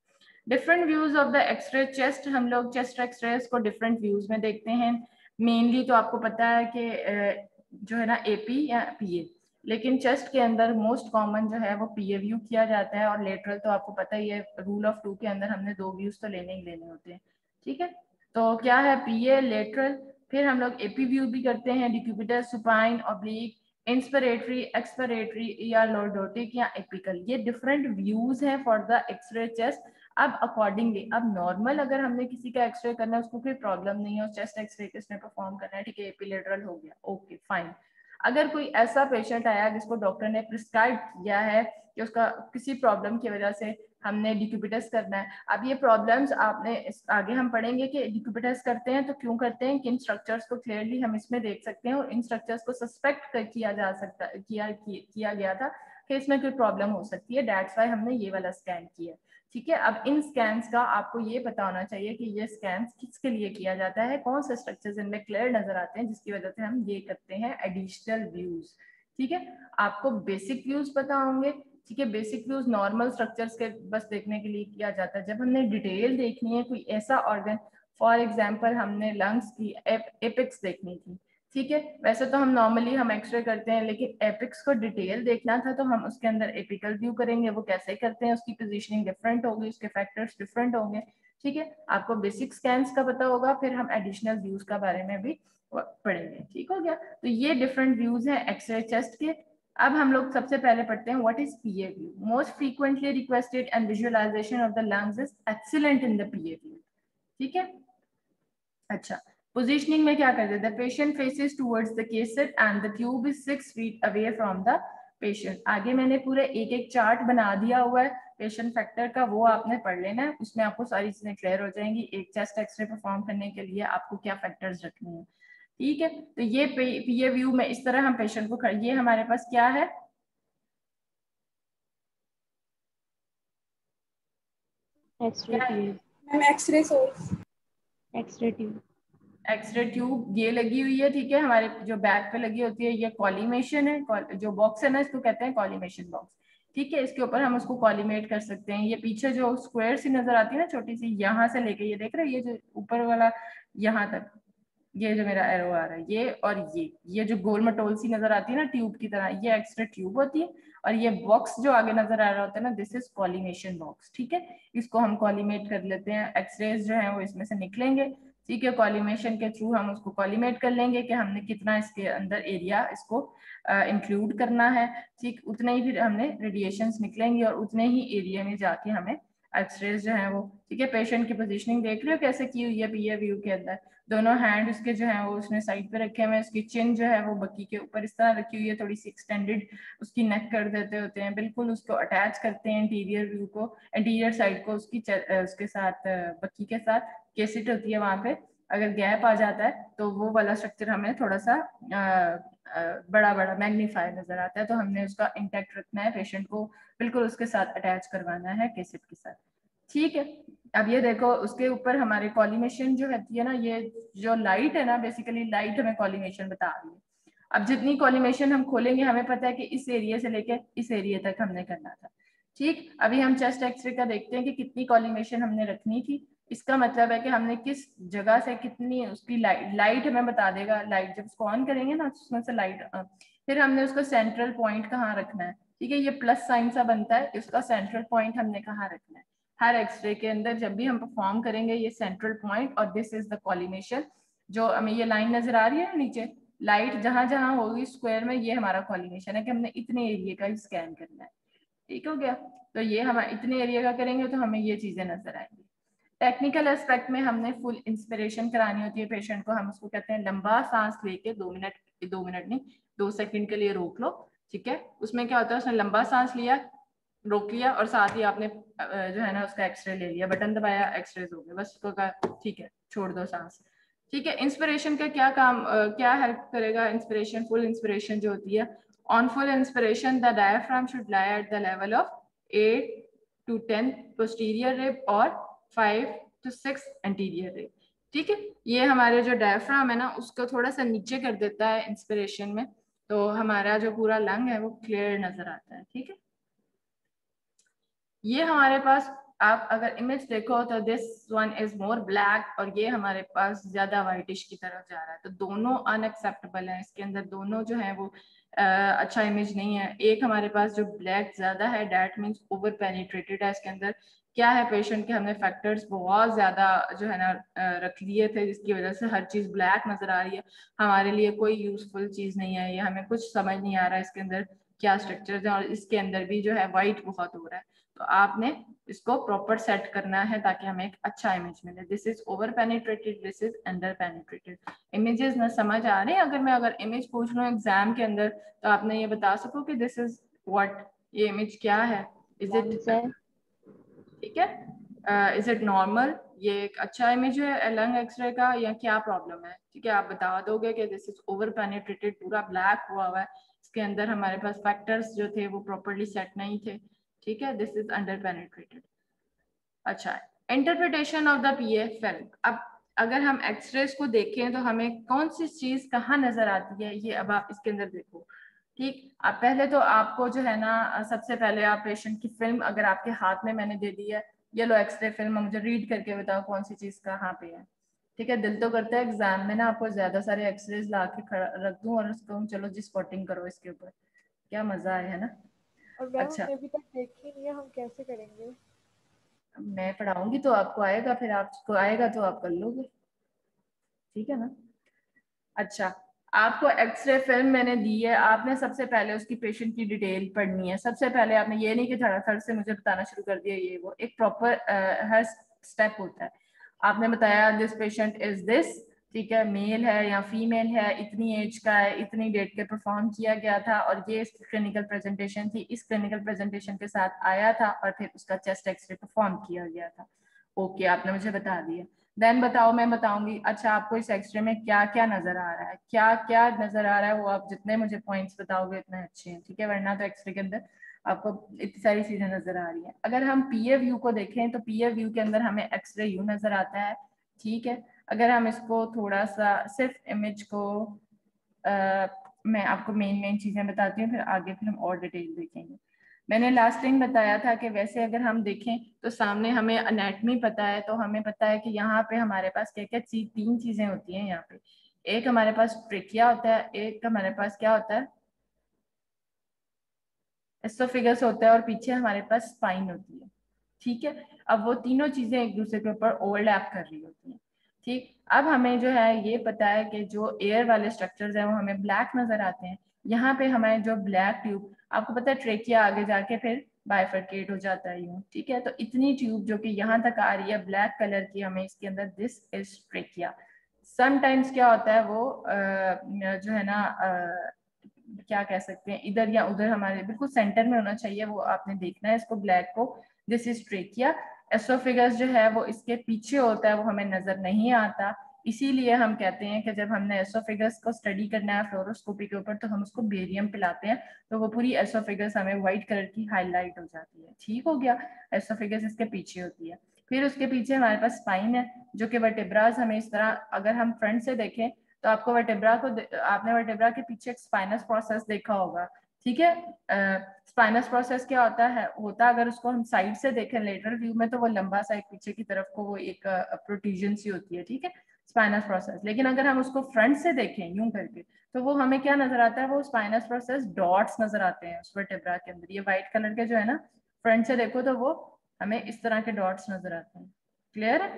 Different views of the x-ray chest हम लोग चेस्ट एक्सरे को डिफरेंट व्यूज़ में देखते हैं। मेनली तो आपको पता है कि जो है ना एपी या पीए लेकिन चेस्ट के अंदर मोस्ट कॉमन जो है वो पीए व्यू किया जाता है और लेटरल तो आपको पता ही है रूल ऑफ़ टू के अंदर हमने दो व्यूज़ तो लेने ही लेने होते हैं। ठीक है? तो क्या है पीए लेटरल फिर हम लोग एपी व्यू भी करते हैं decubitus supine oblique inspiratory expiratory या लोडोटिक या एपिकल ये डिफरेंट व्यूज़ हैं फॉर द एक्सरे चेस्ट अब अकॉर्डिंगली अब नॉर्मल अगर हमने किसी का एक्सरे करना है, उसको कोई प्रॉब्लम नहीं है चेस्ट एक्सरे किसने परफॉर्म करना है, ठीक है एपिलेटरल हो गया ओके फाइन अगर कोई ऐसा पेशेंट आया जिसको डॉक्टर ने प्रिस्क्राइब किया है कि उसका किसी प्रॉब्लम की वजह से हमने डिक्यूबिटस करना है। अब ये प्रॉब्लम्स आपने आगे हम पढ़ेंगे कि डिक्यूबिटस करते हैं तो क्यों करते हैं, किन स्ट्रक्चर्स को क्लियरली हम इसमें देख सकते हैं और इन स्ट्रक्चर्स को सस्पेक्ट किया जा सकता, किया किया गया था कि इसमें कोई प्रॉब्लम हो सकती है। डेट्स वाई हमने ये वाला स्कैन किया। ठीक है? अब इन स्कैन्स का आपको ये पता होना चाहिए कि ये स्कैन्स किसके लिए किया जाता है? कौन से स्ट्रक्चर्स इनमें क्लियर नज़र आते हैं, जिसकी वजह से हम ये करते हैं एडिशनल व्यूज़ ठीक है? आपको बेसिक व्यूज़ पता होंगे ठीक है बेसिक व्यूज़ नॉर्मल स्ट्रक्चर्स के बस देखने के लिए किया जाता है। जब हमने डिटेल देखनी है, कोई ऐसा ऑर्गन फॉर एग्ज़ाम्पल हमने लंग्स की एपिक्स देखनी थी, ठीक है? वैसे तो हम नॉर्मली हम एक्सरे करते हैं, लेकिन एपिक्स को डिटेल देखना था तो हम उसके अंदर एपिकल व्यू करेंगे, वो कैसे करते हैं, उसकी पोजीशनिंग डिफरेंट होगी, उसके फैक्टर्स डिफरेंट होंगे, ठीक है? आपको बेसिक स्कैन्स का पता होगा, फिर हम एडिशनल व्यूज़ का बारे में भी पढ़ेंगे, ठीक हो गया? तो ये डिफरेंट व्यूज़ हैं एक्सरे चेस्ट के अब हम लोग सबसे पहले पढ़ते हैं what is PA view most frequently requested and visualization of the lungs is excellent in the PA view ठीक है? अच्छा पोजिशनिंग में क्या करते थे patient faces towards the cassette and the tube is six feet away from the patient आगे मैंने पूरे एक एक चार्ट बना दिया हुआ है। पेशेंट फैक्टर का वो आपने पढ़ लेना है। उसमें आपको सारी चीज़ें क्लियर हो जाएँगी। एक चेस्ट एक्सरे परफॉर्म करने के लिए आपको क्या फैक्टर्स रखने हैं? ठीक है? तो ये पीए व्यू में इस तरह हम पेशेंट को ये हमारे पास क्या है?
X-ray x-ray tube
x-ray tube ये लगी हुई है ठीक है? हमारे जो बैक पे लगी होती है ये कॉलीमेशन है जो बॉक्स है ना इसको कहते हैं कॉलीमेशन बॉक्स ठीक है? इसके ऊपर हम उसको कॉलीमेट कर सकते हैं। ये पीछे जो स्क्वायर सी नज़र आती है ना छोटी सी यहाँ से लेके ये देख रहे हैं? ये जो ऊपर वाला यहाँ तक। ये जो मेरा एरो आ रहा है, ये और ये। ये जो गोल मटोल सी नज़र आती है ना ट्यूब की तरह, ये एक्स्ट्रा ट्यूब होती है और ये बॉक्स जो आगे नज़र आ रहा होता है ना दिस इज़ कॉलीमेशन बॉक्स ठीक है? इसको हम कॉलीमेट कर लेते हैं। एक्सरेज जो है वो इसमें से निकलेंगे, ठीक है? कॉलीमेशन के थ्रू हम उसको कॉलीमेट कर लेंगे कि हमने कितना इसके अंदर एरिया इसको इंक्लूड करना है। ठीक, उतने ही फिर हमने रेडिएशन निकलेंगे और उतने ही एरिया में जाके हमें एक्सरेज जो है वो, ठीक है? पेशेंट की पोजीशनिंग देख रहे हो कैसे की हुई है पी व्यू के अंदर? दोनों हैंड उसके जो है वो उसने साइड पे रखे हुए उसकी चिन जो है वो बक्की के ऊपर इस तरह रखी हुई है। थोड़ी सी एक्सटेंडेड उसकी नेक कर देते होते हैं। बिल्कुल उसको अटैच करते हैं इंटीरियर व्यू को। इंटीरियर साइड को उसकी उसके साथ बक्की के साथ। केसिट होती है वहाँ पे। अगर गैप आ जाता है तो वो वाला स्ट्रक्चर हमें थोड़ा सा आ, आ, बड़ा बड़ा मैग्नीफाई नज़र आता है। तो हमने उसका इंटैक्ट रखना है। पेशेंट को बिल्कुल उसके साथ अटैच करवाना है। केसिट के साथ। ठीक है। अब ये देखो, उसके ऊपर हमारे कॉलीमेशन जो रहती है ना, ये जो लाइट है ना बेसिकली लाइट हमें कॉलीमेशन बता रही है। अब जितनी कॉलिमेशन हम खोलेंगे, हमें पता है कि इस एरिया से लेकर इस एरिया तक हमने करना था। ठीक, अभी हम चेस्ट एक्सरे का देखते हैं कि कितनी कॉलिमेशन हमने रखनी थी। इसका मतलब है कि हमने किस जगह से कितनी उसकी लाइट लाइट हमें बता देगा। लाइट जब उसको ऑन करेंगे ना उसमें से लाइट फिर हमने उसका सेंट्रल पॉइंट कहाँ रखना है? ठीक है, ये प्लस साइन सा बनता है इसका सेंट्रल पॉइंट हमने कहाँ रखना है? हर एक्सरे के अंदर जब भी हम परफॉर्म करेंगे ये सेंट्रल पॉइंट और दिस इज़ द कॉलिनेशन जो हमें ये लाइन नज़र आ रही है नीचे लाइट जहाँ जहाँ होगी स्क्वायर में ये हमारा कॉलिनेशन है कि हमने इतने एरिया का ही स्कैन करना है। ठीक हो गया? तो ये हम इतने एरिया का करेंगे तो हमें ये चीज़ें नज़र आएँगी। टेक्निकल एस्पेक्ट में हमने फुल इंस्पिरेशन करानी होती है पेशेंट को। हम उसको कहते हैं लंबा सांस लेके दो मिनट दो मिनट नहीं, दो सेकंड के लिए रोक लो। ठीक है? उसमें क्या होता है? उसने लंबा सांस लिया रोक लिया और साथ ही आपने जो है ना, उसका एक्सरे ले लिया। बटन दबाया एक्सरे हो गया बस उसको कहा, ठीक है, छोड़ दो सांस। ठीक है इंस्पिरेशन का क्या काम क्या हेल्प करेगा इंस्पिरेशन फुल इंस्पिरेशन जो होती है? On full inspiration the diaphragm should lie at the level of eight to ten posterior rib और five to six anterior rib ठीक है, ये हमारे जो डायफ्राम है ना, उसको थोड़ा सा नीचे कर देता है इंस्पिरेशन में तो हमारा जो पूरा लंग है वो क्लियर नज़र आता है। ठीक है? ये हमारे पास आप अगर इमेज देखो तो this one is more black और ये हमारे पास ज़्यादा व्हाइटिश की तरफ़ जा रहा है। तो दोनों अनएक्सेप्टेबल है। इसके अंदर दोनों जो है वो आ, अच्छा इमेज नहीं है। एक हमारे पास जो ब्लैक ज़्यादा है डेट मीन्स ओवर पेनिट्रेटेड है इसके अंदर। क्या है पेशेंट के? हमने फैक्टर्स बहुत ज़्यादा जो है ना रख लिए थे जिसकी वजह से हर चीज़ ब्लैक नज़र आ रही है। हमारे लिए कोई यूजफुल चीज़ नहीं है ये। हमें कुछ समझ नहीं आ रहा है इसके अंदर क्या स्ट्रक्चर है और इसके अंदर भी जो है वाइट बहुत हो रहा है। तो आपने इसको प्रॉपर सेट करना है ताकि हमें एक अच्छा इमेज मिले। This is over penetrated this is under penetrated images ना समझ आ रहे हैं? अगर मैं अगर इमेज पूछ लूँ एग्ज़ाम के अंदर तो आपने ये बता सको कि दिस इज़ व्हाट ये इमेज क्या है? इज़ इट ठीक है? इज़ इट नॉर्मल ये एक अच्छा इमेज है लंग एक्सरे का या क्या प्रॉब्लम है? ठीक है आप बता दोगे कि दिस इज़ ओवर पेनिट्रेटेड पूरा ब्लैक हुआ हुआ है। इसके अंदर हमारे पास फैक्टर्स जो थे वो प्रॉपरली सेट नहीं थे। ठीक है? दिस इज़ अंडर पेनिट्रेटेड अच्छा interpretation of the PA film अब अगर हम एक्सरेज को देखें तो हमें कौन सी चीज़ कहाँ नज़र आती है? ये अब आप इसके अंदर देखो। ठीक? अब पहले तो आपको जो है ना, सबसे पहले आप पेशेंट की फ़िल्म अगर आपके हाथ में मैंने दे दी है, ये लो एक्सरे फ़िल्म मुझे रीड करके बताओ कौन सी चीज़ कहाँ पे है। ठीक है? दिल तो करता है एग्ज़ाम में ना, आपको ज़्यादा सारे एक्सरेज ला के रख दूँ और उसको चलो जी स्पॉटिंग करो इसके ऊपर। क्या मज़ा आया, है ना?
और मैम अच्छा। अभी तक देखी नहीं है हम कैसे करेंगे?
मैं पढ़ाऊँगी तो आपको आएगा फिर आपको आएगा तो आप कर लोगे। ठीक है ना? अच्छा आपको एक्सरे फ़िल्म मैंने दी है आपने सबसे पहले उसकी पेशेंट की डिटेल पढ़नी है। सबसे पहले आपने ये नहीं कि धड़ाधड़ से मुझे बताना शुरू कर दिया ये वो एक प्रॉपर हर स्टेप होता है। आपने बताया दिस पेशेंट इज़ दिस ठीक है मेल है या फीमेल है इतनी एज का है इतनी डेट के परफॉर्म किया गया था और ये क्लिनिकल प्रेजेंटेशन थी इस क्लिनिकल प्रेजेंटेशन के साथ आया था और फिर उसका चेस्ट एक्सरे परफॉर्म किया गया था। ओके okay, आपने मुझे बता दिया। देन बताओ मैं बताऊँगी अच्छा आपको इस एक्सरे में क्या क्या नज़र आ रहा है? क्या क्या नज़र आ रहा है वो आप जितने मुझे पॉइंट्स बताओगे इतने अच्छे हैं ठीक है? वरना तो एक्सरे के अंदर आपको इतनी सारी चीज़ें नज़र आ रही है। अगर हम पीए व्यू को देखें तो पीए व्यू के अंदर हमें एक्सरे यू नज़र आता है ठीक है? अगर हम इसको थोड़ा सा सिर्फ़ इमेज को आ, मैं आपको मेन मेन चीज़ें बताती हूँ फिर आगे फिर हम और डिटेल देखेंगे। मैंने लास्ट टाइम बताया था कि वैसे अगर हम देखें तो सामने हमें अनेटमी पता है तो हमें पता है कि यहाँ पे हमारे पास क्या क्या चीज़ तीन चीज़ें होती हैं यहाँ पे। एक हमारे पास ट्रिकिया होता है एक हमारे पास क्या होता है? एस्टोफिगस होता है और पीछे हमारे पास स्पाइन होती है। ठीक है? अब वो तीनों चीज़ें एक दूसरे के ऊपर ओवरलैप कर रही होती हैं। ठीक? अब हमें जो है ये पता है कि जो एयर वाले स्ट्रक्चर्स हैं वो हमें ब्लैक नज़र आते हैं। यहाँ पे हमारे जो ब्लैक ट्यूब आपको पता है ट्रेकिया आगे जाके फिर बाइफरकेट हो जाता है यूँ ठीक है? तो इतनी ट्यूब जो कि यहाँ तक आ रही है ब्लैक कलर की हमें इसके अंदर दिस इज़ ट्रेकिया समटाइम्स क्या होता है वो आ, जो है ना आ, क्या कह सकते हैं इधर या उधर हमारे बिल्कुल सेंटर में होना चाहिए वो आपने देखना है इसको ब्लैक को। दिस इज़ ट्रेकिया एस्ट्रोफिगस जो है वो इसके पीछे होता है, वो हमें नज़र नहीं आता। इसीलिए हम कहते हैं कि जब हमने एसोफिगस को स्टडी करना है फ्लोरोस्कोपी के ऊपर तो हम उसको बेरियम पिलाते हैं तो वो पूरी एसोफिगस हमें व्हाइट कलर की हाईलाइट हो जाती है। ठीक हो गया? एसोफिगस इसके पीछे होती है। फिर उसके पीछे हमारे पास स्पाइन है, जो कि वर्टेब्राज हमें इस तरह, अगर हम फ्रंट से देखें तो आपको वर्टेब्रा को आपने वर्टेब्रा के पीछे एक स्पाइनस प्रोसेस देखा होगा। ठीक है? स्पाइनस प्रोसेस क्या होता है? होता अगर उसको हम साइड से देखें लेटर व्यू में तो वो लंबा साइड पीछे की तरफ़ को वो एक प्रोटीजन सी होती है, ठीक है? स्पाइनस प्रोसेस लेकिन अगर हम उसको फ्रंट से देखें, यूँ करके तो वो हमें क्या नज़र आता है? वो स्पाइनस प्रोसेस डॉट्स नज़र आते हैं, उस वर्टेब्रा के अंदर। ये व्हाइट कलर के जो है ना फ्रंट से देखो तो वो हमें इस तरह के डॉट्स नज़र आते हैं। क्लियर है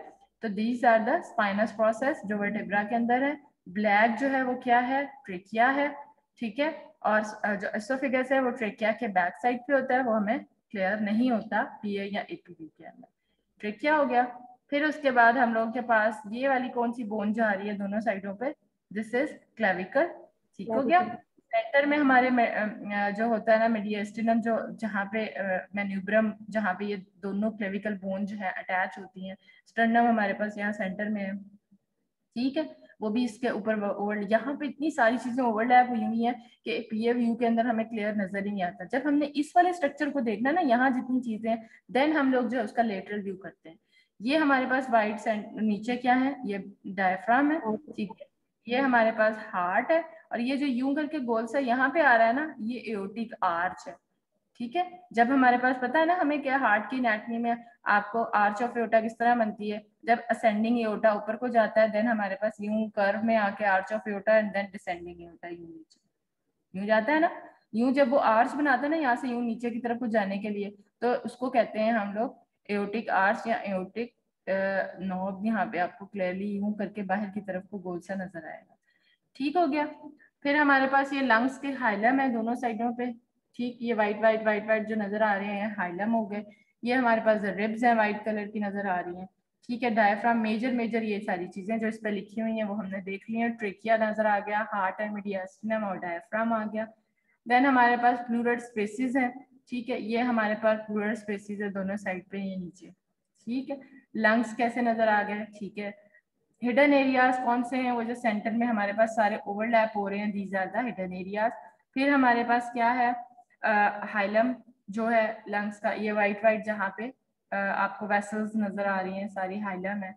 तो these are the spinous process जो वर्टेब्रा के अंदर है। ब्लैक जो है, वो क्या है? ट्रिकिया है। ठीक है? और जो एसोफिगस है वो ट्रेकिया के बैक साइड पे होता है वो हमें क्लियर नहीं होता पीए या एपीबी के अंदर। ट्रेकिया हो गया। फिर उसके बाद हम लोगों के पास ये वाली कौन सी बोन जा रही है दोनों साइडों पे? दिस इज़ क्लेविकल ठीक हो गया? सेंटर में हमारे जो होता है ना मेडिएस्टिनम जो जहाँ पे मेन्यूब्रम जहाँ पे ये दोनों क्लेविकल बोन जो है अटैच होती हैं। स्टर्नम हमारे पास यहाँ सेंटर में है। ठीक है? वो भी इसके ऊपर यहाँ पे इतनी सारी चीज़ें ओवरलैप हुई हुई है कि पीए व्यू के अंदर हमें क्लियर नज़र ही नहीं आता। जब हमने इस वाले स्ट्रक्चर को देखना ना, यहाँ जितनी चीज़ें देन हम लोग जो है उसका लेटरल व्यू करते हैं। ये हमारे पास वाइट नीचे क्या है? ये डायफ्राम है, ठीक है। ये हमारे पास हार्ट है और ये जो यूँ करके गोल सा यहाँ पे आ रहा है ना, ये एओटिक आर्च है, ठीक है। जब हमारे पास पता है ना, हमें क्या हार्ट की एनाटमी में आपको आर्च ऑफ़ एओटा किस तरह बनती है जब असेंडिंग एओटा ऊपर को जाता है देन हमारे पास यूँ कर्व में आके arch of aorta and then descending aorta यूँ नीचे। यूँ जाता है ना? यूँ जब वो आर्च बनाता है ना, यहाँ से यूँ नीचे की तरफ़ को जाने के लिए तो उसको कहते हैं हम लोग एओटिक आर्च या एओटिक नॉब यहाँ पे आपको क्लियरली यूँ करके बाहर की तरफ़ को गोल सा नज़र आएगा। ठीक हो गया? फिर हमारे पास ये लंग्स के हाइलम है दोनों साइडों पे। ठीक, ये वाइट वाइट वाइट वाइट जो नज़र आ रहे हैं हाइलम हो गए। ये हमारे पास रिब्स हैं वाइट कलर की नज़र आ रही हैं। ठीक है डायफ्राम मेजर मेजर ये सारी चीज़ें जो इस पर लिखी हुई हैं, वो हमने देख ली हैं। ट्रिकिया नज़र आ गया हार्ट एंड मीडियास्टिनम और डायफ्राम आ गया। देन हमारे पास प्लूरल स्पेसिस है, ठीक है, ये हमारे पास प्लूरल स्पेसिस है दोनों साइड पे ये नीचे। ठीक है लंग्स कैसे नज़र आ गए, ठीक है। हिडन एरियाज़ कौन से हैं, वो जो सेंटर में हमारे पास सारे ओवरलैप हो रहे हैं दीज आर हिडन एरियाज़ फिर हमारे पास क्या है हाइलम जो है लंग्स का, ये वाइट वाइट जहाँ पे आपको वेसल्स नज़र आ रही हैं, सारी हाइलम है।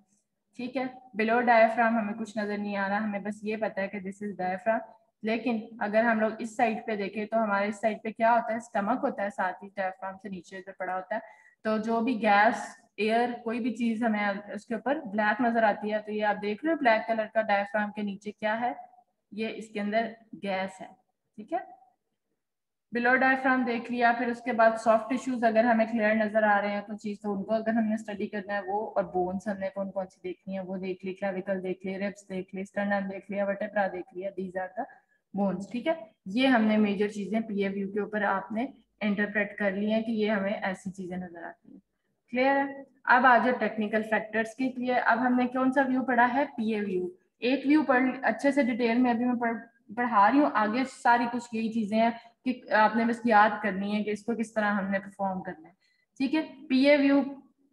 ठीक है बिलो डायफ्राम हमें कुछ नज़र नहीं आ रहा, हमें बस ये पता है कि दिस इज़ डायफ्राम लेकिन अगर हम लोग इस साइड पे देखें तो हमारे इस साइड पे क्या होता है स्टमक होता है, साथ ही डायफ्राम से नीचे इधर पड़ा होता है। तो जो भी गैस एयर कोई भी चीज़ हमें, उसके ऊपर ब्लैक नज़र आती है तो ये आप देख रहे हो ब्लैक कलर का डायफ्राम के नीचे क्या है? ये इसके अंदर गैस है। ठीक है? बिलो डायफ्राम देख लिया, फिर उसके बाद सॉफ्ट टिश्यूज अगर हमें क्लियर नज़र आ रहे हैं तो चीज़ तो उनको अगर हमने स्टडी करना है, वो और बोन्स हमने कौन कौन सी देखनी है, वो देख ली क्लाविकल देख ली रिप्स देख ली स्टर्नम देख लिया वटेप्रा देख लिया दीज आर द बोन्स ठीक है? ये हमने मेजर चीज़ें पीए यू के ऊपर आपने इंटरप्रेट कर ली है कि ये हमें ऐसी चीज़ें नज़र आती है। क्लियर है? अब आ जाओ टेक्निकल फैक्टर्स के लिए, अब हमने कौन सा व्यू पढ़ा है? पीए व्यू एक व्यू पढ़, अच्छे से डिटेल में अभी मैं पढ़, पढ़ा रही हूँ, आगे सारी कुछ यही चीज़ें हैं। कि आपने बस याद करनी है कि इसको किस तरह हमने परफॉर्म करना है। ठीक है? पीए व्यू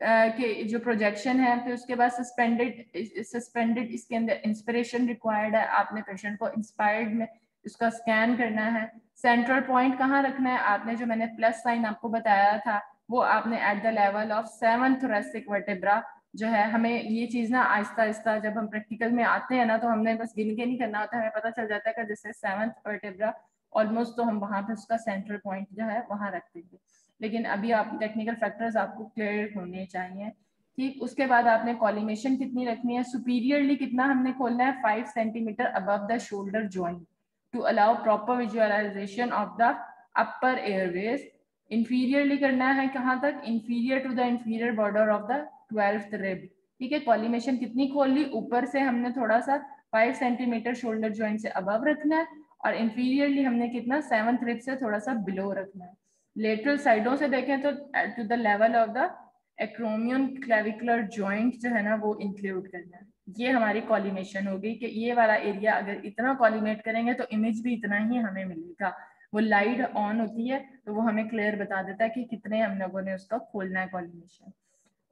के जो प्रोजेक्शन है, फिर उसके बाद सस्पेंडेड सस्पेंडेड इसके अंदर इंस्पिरेशन रिक्वायर्ड है, आपने पेशेंट को इंस्पायर्ड में उसका स्कैन करना है। सेंट्रल पॉइंट कहाँ रखना है? आपने जो मैंने प्लस साइन आपको बताया था, वो आपने at the level of seven thoracic vertebra जो है, हमें ये चीज़ ना आहिस्ता आहिस्ता जब हम प्रैक्टिकल में आते हैं ना तो हमने बस गिन के नहीं करना होता, हमें पता चल जाता है कि जैसे सेवंथ वर्टेब्रा ऑलमोस्ट तो हम वहाँ पे उसका सेंट्रल पॉइंट जो है, वहाँ रख देंगे। लेकिन अभी आप टेक्निकल फैक्टर्स आपको क्लियर होने चाहिए। ठीक, उसके बाद आपने कॉलिमेशन कितनी रखनी है? सुपीरियरली कितना हमने खोलना है? Five centimetre above the shoulder joint to allow proper visualization of the upper airways inferiorly करना है कहाँ तक? Inferior to the inferior border of the twelfth rib ठीक है कॉलिमेशन कितनी खोल ली? ऊपर से हमने थोड़ा सा फाइव सेंटीमीटर शोल्डर ज्वाइंट से अबव रखना है। और इंफीरियरली हमने कितना सेवन रिब से थोड़ा सा बिलो रखना है। लेटरल साइडों से देखें तो to the level of the acromion clavicular joint जो है ना, वो इंक्लूड करना है। ये हमारी कॉलिमेशन होगी कि ये वाला एरिया अगर इतना कॉलिमेट करेंगे तो इमेज भी इतना ही हमें मिलेगा। वो लाइट ऑन होती है तो वो हमें क्लियर बता देता है कि कितने हम लोगों ने उसका खोलना है कॉलिमेशन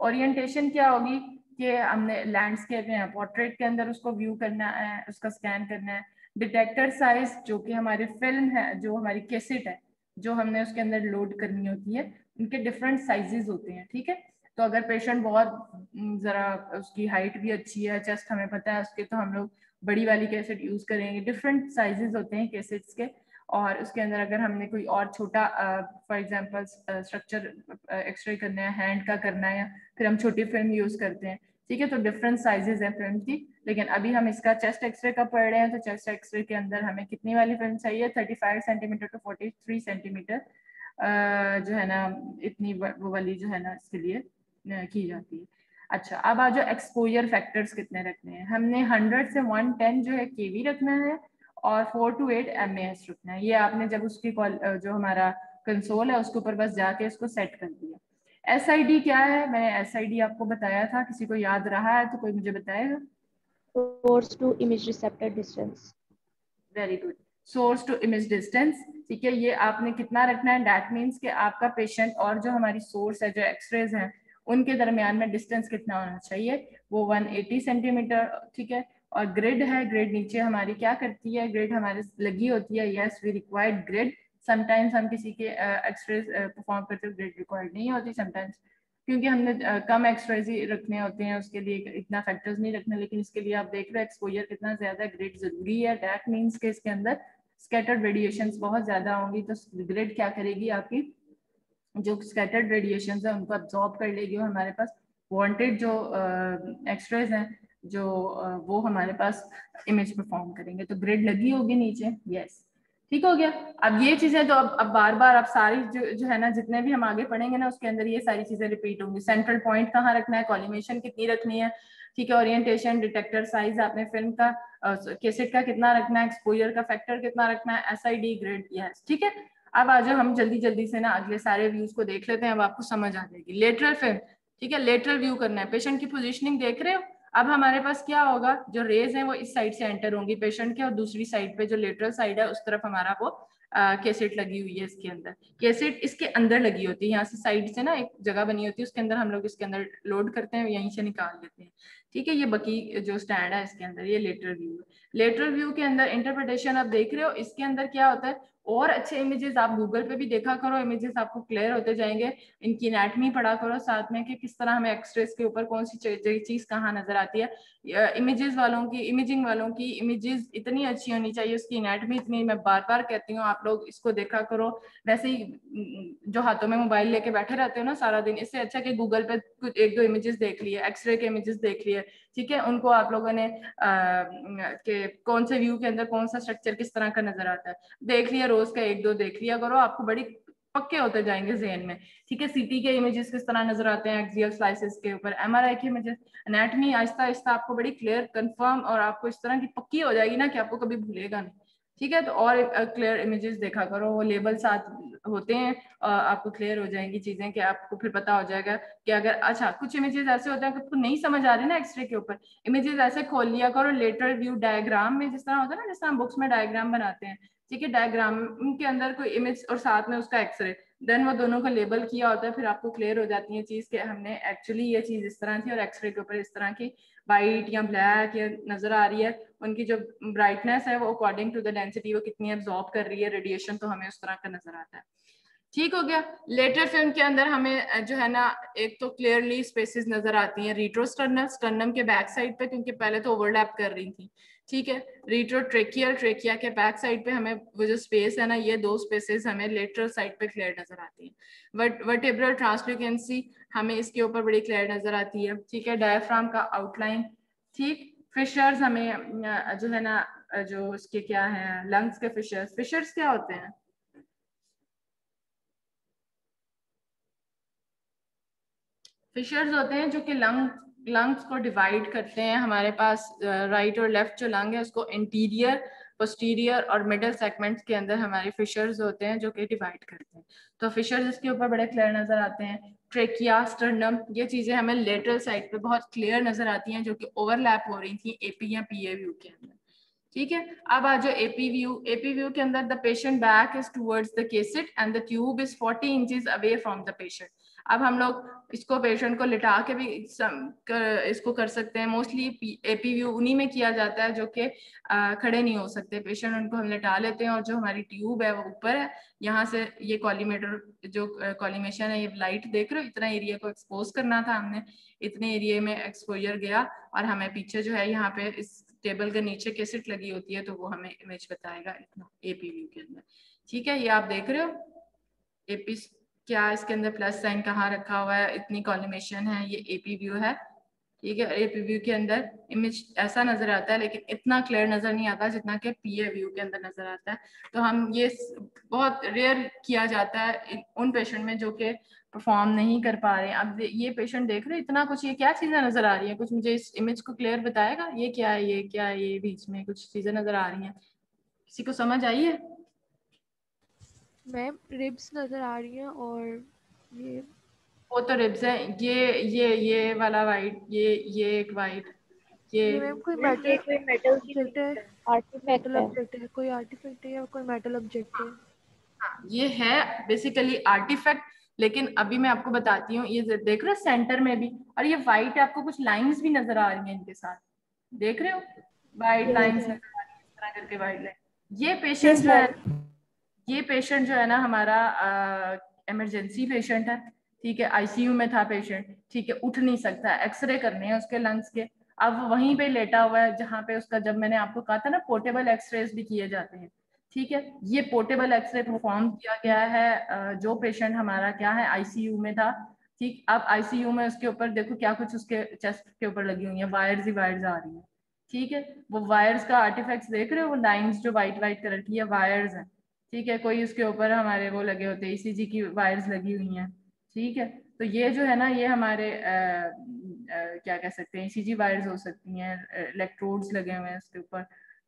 ओरिएंटेशन क्या होगी कि हमने लैंडस्केप या पोर्ट्रेट के अंदर उसको व्यू करना है, उसका स्कैन करना है। डिटेक्टर साइज़ जो कि हमारी फ़िल्म है, जो हमारी कैसेट है, जो हमने उसके अंदर लोड करनी होती है, उनके डिफरेंट साइजेस होते हैं, ठीक है? तो अगर पेशेंट बहुत ज़रा उसकी हाइट भी अच्छी है चेस्ट हमें पता है, उसके तो हम लोग बड़ी वाली कैसेट यूज़ करेंगे। डिफरेंट साइजेस होते हैं कैसेट्स के, और उसके अंदर अगर हमने कोई और छोटा फॉर एग्जांपल स्ट्रक्चर एक्सरे करना है हैंड का करना है फिर हम छोटी फ़िल्म यूज़ करते हैं ठीक है तो डिफरेंट साइजेस है फ़िल्म की, लेकिन अभी हम इसका चेस्ट एक्सरे का पढ़ रहे हैं तो चेस्ट एक्सरे के अंदर हमें कितनी वाली फ़िल्म चाहिए? Thirty five centimetre to forty three centimetre जो है ना, इतनी वो वाली जो है ना, इसके लिए की जाती है। अच्छा अब आज जो एक्सपोजर फैक्टर्स कितने रखने हैं? हमने हंड्रेड से वन टेन जो है केवी रखना है और फोर टू एट एम रखना है। ये आपने जब उसकी जो हमारा कंसोल है, उसके ऊपर बस जाके इसको सेट कर दिया। एस क्या है? मैंने एस आई डी आपको बताया था किसी को याद रहा है तो कोई मुझे बताएगा?
Source to image receptor distance
very good source to image distance ठीक है ये आपने कितना रखना है? दैट मीन्स कि आपका पेशेंट और जो हमारी सोर्स है जो एक्सरेज हैं उनके दरमियान में डिस्टेंस कितना होना चाहिए? वो 180 सेंटीमीटर ठीक है? और ग्रिड है ग्रिड नीचे हमारी क्या करती है? ग्रिड हमारे लगी होती है yes we required grid sometimes हम किसी के एक्सरे परफॉर्म करते हुए ग्रेड रिक्वायर्ड नहीं होती समटाइम्स क्योंकि हमने कम एक्सरेज ही रखने होते हैं, उसके लिए इतना फैक्टर्स नहीं रखने, लेकिन इसके लिए आप देख रहे हो एक्सपोजर कितना ज़्यादा ग्रेड ज़रूरी है। डैट मीन्स के इसके अंदर स्कैटर्ड रेडिएशन बहुत ज़्यादा होंगी तो ग्रेड क्या करेगी आपकी? जो स्कैटर्ड रेडिएशन है, उनको अब्जॉर्ब कर लेगी और हमारे पास वांटेड जो एक्सरेज हैं, जो वो हमारे पास इमेज परफॉर्म करेंगे। तो ग्रिड लगी होगी नीचे? यस ठीक हो गया? अब ये चीज़ें तो अब अब बार बार अब सारी जो जो है ना, जितने भी हम आगे पढ़ेंगे ना, उसके अंदर ये सारी चीज़ें रिपीट होंगी। सेंट्रल पॉइंट कहाँ रखना है? कॉलिमेशन कितनी रखनी है? ठीक है ओरिएंटेशन डिटेक्टर साइज़ आपने फ़िल्म का केसेट का कितना रखना है? एक्सपोजर का फैक्टर कितना रखना है? S I D grid yes ठीक है? अब आ जाओ हम जल्दी जल्दी से ना अगले सारे व्यूज़ को देख लेते हैं, अब आपको समझ आ जाएगी। लेटरल फ़िल्म ठीक है? लेटरल व्यू करना है। पेशेंट की पोजिशनिंग देख रहे हो? अब हमारे पास क्या होगा? जो रेज है वो इस साइड से एंटर होंगी पेशेंट के और दूसरी साइड पे जो लेटरल साइड है, उस तरफ़ हमारा वो केसेट लगी हुई है इसके अंदर। केसेट इसके अंदर लगी होती है। यहाँ से साइड से ना एक जगह बनी होती है, उसके अंदर हम लोग इसके अंदर लोड करते हैं, यहीं से निकाल लेते हैं। ठीक है, ये बकी जो स्टैंड है इसके अंदर, ये लेटरल व्यू है। लेटरल व्यू के अंदर इंटरप्रिटेशन आप देख रहे हो, इसके अंदर क्या होता है? और अच्छे इमेजेस आप गूगल पे भी देखा करो इमेजेस आपको क्लियर होते जाएँगे। इनकी एनाटमी पढ़ा करो साथ में कि किस तरह हमें एक्सरेस के ऊपर कौन सी चीज़ कहाँ नज़र आती है। इमेजेस वालों की इमेजिंग वालों की इमेजेस इतनी अच्छी होनी चाहिए उसकी एनाटमी इतनी मैं बार बार कहती हूँ आप लोग इसको देखा करो। वैसे ही जो हाथों में मोबाइल लेके बैठे रहते हो ना सारा दिन इससे अच्छा कि गूगल पे कुछ एक दो इमेजेस देख लिए एक्सरे के इमेजेस देख लिए ठीक है? उनको आप लोगों ने आ, के कौन से व्यू के अंदर कौन सा स्ट्रक्चर किस तरह का नज़र आता है। देख लिया रोज का एक दो देख लिया करो आपको बड़ी पक्के होते जाएँगे जेन में। ठीक है सीटी के इमेजेस किस तरह नज़र आते हैं एक्सियल स्लाइसेस के ऊपर एमआरआई के इमेजेस एनाटमी आहिस्ता आहिस्ता आपको बड़ी क्लियर कंफर्म और आपको इस तरह की पक्की हो जाएगी ना कि आपको कभी भूलेगा नहीं। ठीक है तो और क्लियर इमेजेस देखा करो वो लेबल साथ होते हैं आपको क्लियर हो जाएँगी चीज़ें कि आपको फिर पता हो जाएगा कि अगर अच्छा कुछ इमेजेस ऐसे होते हैं आपको नहीं समझ आ रहे ना एक्सरे के ऊपर इमेजेस ऐसे खोल लिया करो लेटर व्यू डायग्राम में जिस तरह होता है ना, जिस तरह बुक्स में डायग्राम बनाते हैं ठीक है डायग्राम के अंदर कोई इमेज और साथ में उसका एक्सरे देन वो दोनों का लेबल किया होता है, फिर आपको क्लियर हो जाती है चीज़ कि हमने एक्चुअली ये चीज़ इस तरह थी और एक्सरे के ऊपर इस तरह की वाइट या ब्लैक या नज़र आ रही है। उनकी जो ब्राइटनेस है, वो अकॉर्डिंग टू द डेंसिटी वो कितनी एब्जॉर्ब कर रही है रेडिएशन तो हमें उस तरह का नज़र आता है। ठीक हो गया। लेटर फ़िल्म के अंदर हमें जो है ना, एक तो क्लियरली स्पेसिस नज़र आती हैं रिट्रोस्टर्नल स्टर्नम के बैक साइड पे, क्योंकि पहले तो ओवरलैप कर रही थी। ठीक है? रिट्रो ट्रेकियर ट्रेकिया के बैक साइड पे हमें वो जो स्पेस है ना, ये दो स्पेसेस हमें लेटरल साइड पे क्लियर नज़र आती है। वट वर्टेब्रल ट्रांसल्यूकेंसी हमें इसके ऊपर बड़ी क्लियर नज़र आती है। ठीक है? डायफ्राम का आउटलाइन ठीक? फिशर्स हमें जो है ना जो उसके क्या है लंग्स के फिशर्स फिशर्स क्या होते हैं? फिशर्स होते हैं जो कि लंग लंग्स को डिवाइड करते हैं, हमारे पास राइट और लेफ़्ट जो लंग है, उसको इंटीरियर पोस्टीरियर और मिडल सेगमेंट्स के अंदर हमारे फिशर्स होते हैं, जो कि डिवाइड करते हैं। तो फिशर्स इसके ऊपर बड़े क्लियर नज़र आते हैं। ट्रेकिया स्टर्नम ये चीज़ें हमें लेटरल साइड पे बहुत क्लियर नज़र आती हैं, जो कि ओवरलैप हो रही थी एपी या पीए व्यू के अंदर। ठीक है? अब आ जाओ एपी व्यू एपी व्यू के अंदर the patient back is towards the cassette and the tube is 40 inches away from the patient अब हम लोग इसको पेशेंट को लिटा के भी कर, इसको कर सकते हैं। मोस्टली एपी व्यू उन्हीं में किया जाता है जो कि खड़े नहीं हो सकते। पेशेंट उनको हम लिटा लेते हैं और जो हमारी ट्यूब है वो ऊपर है यहाँ से ये कॉलीमेटर जो कॉलीमेशन है ये लाइट देख रहे हो? इतना एरिया को एक्सपोज करना था हमने। इतने एरिया में एक्सपोजर गया और हमें पीछे जो है यहाँ पे इस टेबल के नीचे कैसेट लगी होती है तो वो हमें इमेज बताएगा इतना एपी व्यू के अंदर। ठीक है ये आप देख रहे हो? एपी क्या इसके अंदर प्लस साइन कहाँ रखा हुआ है? इतनी कॉलिमेशन है, ये एपी व्यू है। ठीक है? एपी व्यू के अंदर इमेज ऐसा नज़र आता है, लेकिन इतना क्लियर नज़र नहीं आता जितना कि पीए व्यू के अंदर नज़र आता है। तो हम ये बहुत रेयर किया जाता है उन पेशेंट में जो कि परफॉर्म नहीं कर पा रहे अब ये पेशेंट देख रहे इतना कुछ ये क्या चीज़ें नज़र आ रही है? कुछ मुझे इस इमेज को क्लियर बताएगा? ये क्या है, ये क्या है, ये बीच में कुछ चीज़ें नज़र आ रही हैं। किसी को समझ आई है?
मैम रिब्स नज़र आ रही हैं और ये
वो तो रिब्स है। ये ये ये वाला वाइट ये ये एक वाइट
ये मैम कोई मेटल कोई मेटल ऑब्जेक्ट है? आर्टिफैक्ट ऑब्जेक्ट है। कोई आर्टिफैक्ट है या कोई मेटल ऑब्जेक्ट है?
हाँ ये है बेसिकली आर्टिफैक्ट लेकिन अभी मैं आपको बताती हूँ ये देख रहे हो सेंटर में भी? और ये वाइट है आपको कुछ लाइंस भी नज़र आ रही हैं इनके साथ। देख रहे हो? वाइट लाइंस नज़र आ रही है इस तरह करके वाइट लाइन ये पेशेंट जो है। ये पेशेंट जो है ना हमारा इमरजेंसी पेशेंट है, ठीक है आईसीयू में था पेशेंट ठीक है, उठ नहीं सकता एक्सरे करने हैं उसके लंग्स के। अब वहीं पे लेटा हुआ है, जहाँ पे उसका, जब मैंने आपको कहा था ना पोर्टेबल एक्सरेज भी किए जाते हैं, ठीक है? ये पोर्टेबल एक्सरे परफॉर्म किया गया है जो पेशेंट हमारा क्या है आईसीयू में था, ठीक? अब आईसीयू में उसके ऊपर देखो क्या कुछ उसके चेस्ट के ऊपर लगी हुई है वायर्स ही वायर्स आ रही है, ठीक है? वो वायर्स का आर्टिफैक्ट्स देख रहे हो, वो लाइंस जो व्हाइट व्हाइट कलर की है वायर्स हैं। ठीक है कोई उसके ऊपर हमारे वो लगे होते हैं ईसीजी की वायर्स लगी हुई हैं। ठीक है तो ये जो है ना ये हमारे आ, आ, क्या कह सकते हैं ईसीजी वायर्स हो सकती हैं इलेक्ट्रोड्स लगे हुए हैं उसके ऊपर।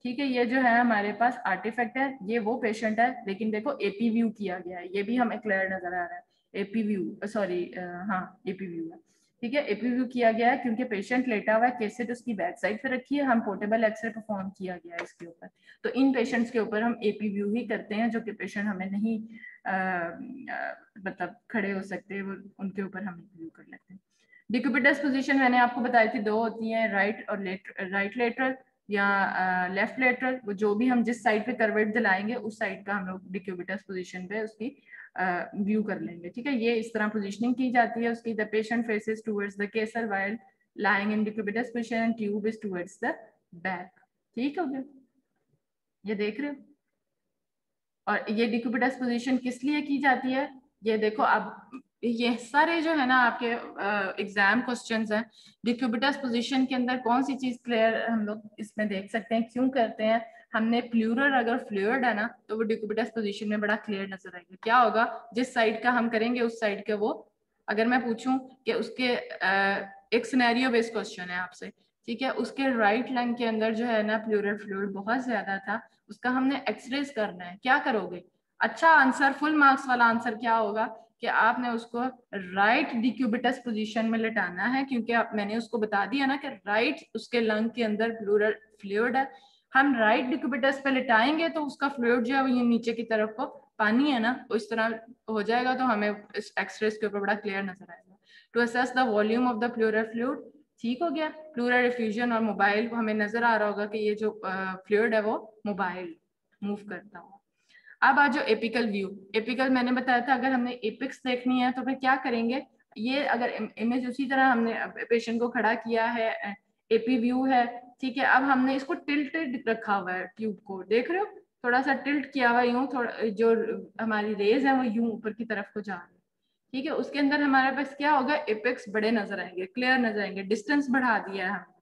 ठीक है ये जो है हमारे पास आर्टिफैक्ट है ये वो पेशेंट है लेकिन देखो एपी व्यू किया गया है ये भी हमें क्लियर नज़र आ रहा है। एपी व्यू सॉरी हाँ एपी व्यू है। ठीक है एपी व्यू किया गया है क्योंकि पेशेंट लेटा हुआ है केसेट उसकी बैक साइड पे रखी है, हम पोर्टेबल एक्सरे परफॉर्म किया गया है इसके ऊपर। तो इन पेशेंट्स के ऊपर हम एपीव्यू ही करते हैं, जो कि पेशेंट हमें नहीं मतलब खड़े हो सकते, वो उनके ऊपर हम एपीव्यू कर लेते हैं। डिक्यूपिटस पोजिशन मैंने आपको बताई थी, दो होती है राइट और लेट राइट लेटरल या लेफ़्ट uh, लेटरल वो जो भी हम जिस साइड पे करवेट दिलाएँगे उस साइड का हम लोग डिक्यूबिटस पोजीशन पे उसकी व्यू uh, कर लेंगे ठीक है? ये इस तरह पोजीशनिंग की जाती है उसकी the patient faces towards the cassette while in decubitus position and tube is towards the back ठीक हो गया? ये देख रहे हो? और ये डिक्यूबिटस पोजीशन किस लिए की जाती है? ये देखो अब ये सारे जो है ना आपके एग्ज़ाम क्वेश्चंस हैं। डिक्यूबिटस पोजीशन के अंदर कौन सी चीज़ क्लियर हम लोग इसमें देख सकते हैं क्यों करते हैं? हमने प्लूरल अगर फ्लूड है ना तो वो डिक्यूबिटस पोजीशन में बड़ा क्लियर नज़र आएगा। क्या होगा? जिस साइड का हम करेंगे उस साइड के वो अगर मैं पूछूँ कि उसके आ, एक सिनेरियो बेस्ड क्वेश्चन है आपसे ठीक है? उसके राइट लंग के अंदर जो है ना प्लूरल फ्लूड बहुत ज़्यादा था उसका हमने एक्सरेज करना है। क्या करोगे? अच्छा आंसर फुल मार्क्स वाला आंसर क्या होगा? कि आपने उसको राइट डिक्यूबिटस पोजीशन में लेटाना है, क्योंकि आप, मैंने उसको बता दिया ना कि राइट उसके लंग के अंदर प्लूरल फ्लूड है। हम राइट डिक्यूबिटस पे लेटाएँगे तो उसका फ्लूड जो है वो ये नीचे की तरफ़ को पानी है ना इस तरह हो जाएगा तो हमें इस एक्सरेस के ऊपर बड़ा क्लियर नज़र आएगा। To assess the volume of the pleural fluid ठीक हो गया। प्लूरल रिफ्यूजन और मोबाइल हमें नज़र आ रहा होगा कि ये जो फ्लूड है वो मोबाइल मूव करता हो। अब आ जाओ एपिकल व्यू। एपिकल मैंने बताया था, अगर हमने एपिक्स देखनी है तो फिर क्या करेंगे? ये अगर इमेज उसी तरह हमने पेशेंट को खड़ा किया है एपी व्यू है, ठीक है? अब हमने इसको टिल्टेड रखा हुआ है ट्यूब को। देख रहे हो? थोड़ा सा टिल्ट किया हुआ यूँ, थोड़ा, जो हमारी रेज है वो यूँ ऊपर की तरफ़ को जा रही है। ठीक है? उसके अंदर हमारे पास क्या होगा? एपेक्स बड़े नज़र आएँगे, क्लियर नज़र आएँगे, डिस्टेंस बढ़ा दिया है हमने।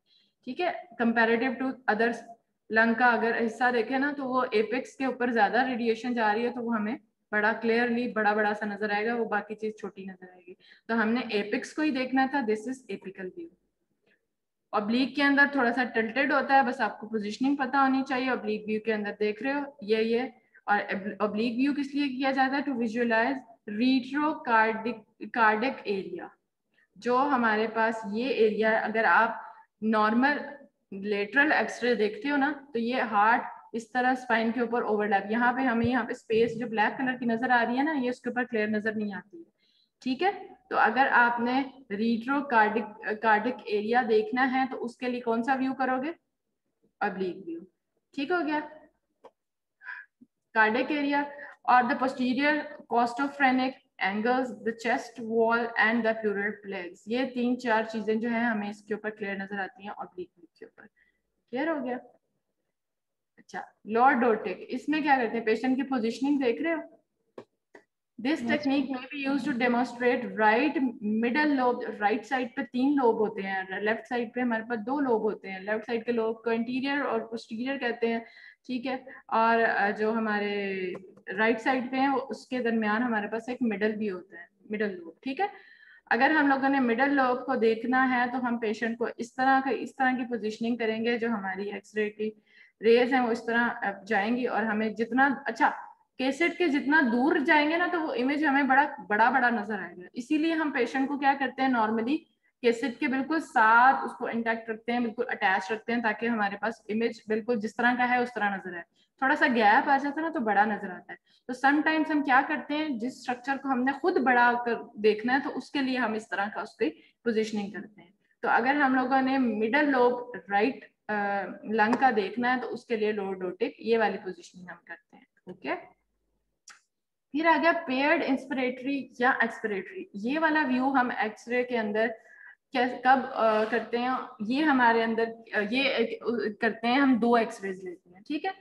ठीक है? कंपेरेटिव टू अदर्स लंग का अगर हिस्सा देखे ना तो वो एपेक्स के ऊपर ज़्यादा रेडिएशन जा रही है तो वो हमें बड़ा क्लियरली बड़ा बड़ा सा नज़र आएगा, वो बाकी चीज़ छोटी नज़र आएगी। तो हमने एपिक्स को ही देखना था this is apical view oblique के अंदर थोड़ा सा टिल्टेड होता है, बस आपको पोजिशनिंग पता होनी चाहिए ऑब्लिक व्यू के अंदर देख रहे हो, ये ये, और ऑब्लिक व्यू किस लिए किया जाता है? To visualize retro cardiac area जो हमारे पास ये एरिया अगर आप नॉर्मल लेटरल एक्सरे देखते हो ना तो ये हार्ट इस तरह स्पाइन के ऊपर ओवरलैप यहाँ पे हमें, यहाँ पे स्पेस जो ब्लैक कलर की नज़र आ रही है ना, ये उसके ऊपर क्लियर नज़र नहीं आती है। ठीक है? तो अगर आपने रीट्रो कार्डिक कार्डिक एरिया देखना है तो उसके लिए कौन सा व्यू करोगे? अब्लीक व्यू ठीक हो गया? कार्डिक एरिया और the posterior costophrenic angles the chest wall and the pleural plaques ये तीन, चार चीज़ें जो है, हमें इसके ऊपर क्लियर नज़र आती हैं ऑब्लिक के ऊपर क्लियर हो गया? अच्छा लॉर्ड डोटिक इसमें क्या करते हैं? पेशेंट की पोजिशनिंग देख रहे हो? दिस टेक्निक में be use to demonstrate right middle lobe right side पे तीन लोब होते हैं लेफ़्ट साइड पे हमारे पास दो लोब होते हैं। लेफ़्ट साइड के लोब को इंटीरियर और पोस्टीरियर कहते हैं ठीक है? और जो हमारे राइट साइड पे है उसके दरमियान हमारे पास एक मिडल भी होता है मिडल लोब ठीक है? अगर हम लोगों ने मिडल लोब को देखना है तो हम पेशेंट को इस तरह का, इस तरह की पोजीशनिंग करेंगे, जो हमारी एक्सरे की रेज है, वो इस तरह जाएँगी और हमें जितना अच्छा केसेट के जितना दूर जाएँगे ना तो वो इमेज हमें बड़ा बड़ा बड़ा नज़र आएगा। इसीलिए हम पेशेंट को क्या करते हैं नॉर्मली केसेट के बिल्कुल साथ उसको इंटैक्ट रखते हैं, बिल्कुल अटैच रखते हैं, ताकि हमारे पास इमेज बिल्कुल जिस तरह का है, उस तरह नज़र आए। थोड़ा सा गैप आ जाता है ना तो बड़ा नज़र आता है। तो समटाइम्स हम क्या करते हैं, जिस स्ट्रक्चर को हमने खुद बड़ा कर, देखना है तो उसके लिए हम इस तरह का उसकी पोजिशनिंग करते हैं। तो अगर हम लोगों ने मिडल लोब राइट लंग का देखना है तो उसके लिए लोडोटिक ये वाली पोजिशनिंग हम करते हैं ओके फिर आ गया पेयर्ड इंस्पिरेटरी या एक्सपिरेटरी ये वाला व्यू हम एक्सरे के अंदर कब करते हैं, ये हमारे अंदर ये करते हैं, हम दो एक्सरेज लेते हैं, ठीक है?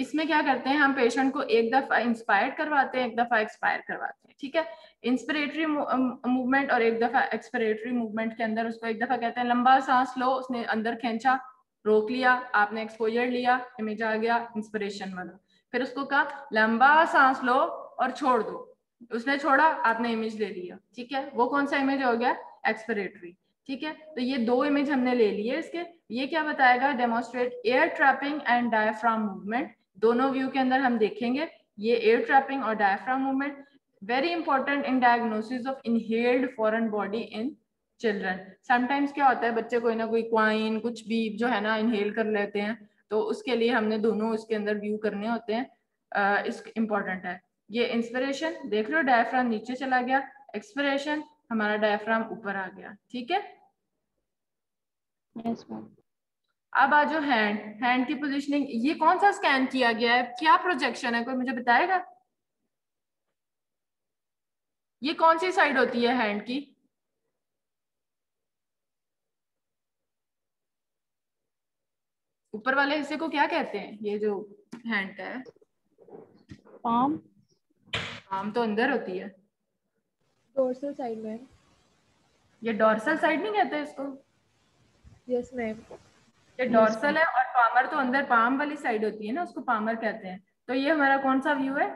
इसमें क्या करते हैं, हम पेशेंट को एक दफ़ा इंस्पायर करवाते हैं, एक दफ़ा एक्सपायर करवाते हैं, ठीक है? इंस्पिरेटरी मूवमेंट और एक दफ़ा एक्सपिरेटरी मूवमेंट के अंदर उसको एक दफ़ा कहते हैं, लंबा सांस लो, उसने अंदर खींचा, रोक लिया, आपने एक्सपोजर लिया इमेज आ गया इंस्पिरेशन वाला फिर उसको कहा, लंबा सांस लो और छोड़ दो। उसने छोड़ा, आपने इमेज ले लिया, ठीक है? वो कौन सा इमेज हो गया? एक्सपिरेटरी ठीक है? तो ये दो इमेज हमने ले लिए इसके। ये क्या बताएगा? Demonstrate air trapping and diaphragm movement दोनों व्यू के अंदर हम देखेंगे ये एयर ट्रैपिंग और diaphragm movement very important in diagnosis of inhaled foreign body in children sometimes क्या होता है बच्चे कोई ना कोई क्वाइन कुछ भी जो है ना इनहेल कर लेते हैं तो उसके लिए हमने दोनों उसके अंदर व्यू करने होते हैं इस इंपॉर्टेंट है। ये इंस्पिरेशन देख लो डायफ्राम नीचे चला गया एक्सपिरेशन हमारा डायफ्राम ऊपर आ गया ठीक है?
Yes,
अब आ जो हैंड हैंड की पोजीशनिंग ये कौन सा स्कैन किया गया है? क्या प्रोजेक्शन है? कोई मुझे बताएगा? ये कौन सी साइड होती है हैंड की? ऊपर वाले हिस्से को क्या कहते हैं? ये जो हैंड का है।
Palm.
आम तो अंदर होती है।
डोर्सल साइड में
ये डॉर्सल साइड नहीं कहते इसको?
यस yes, मैम
ये डॉर्सल है और पामर तो अंदर पाम वाली साइड होती है ना उसको पामर कहते हैं। तो ये हमारा कौन सा व्यू है?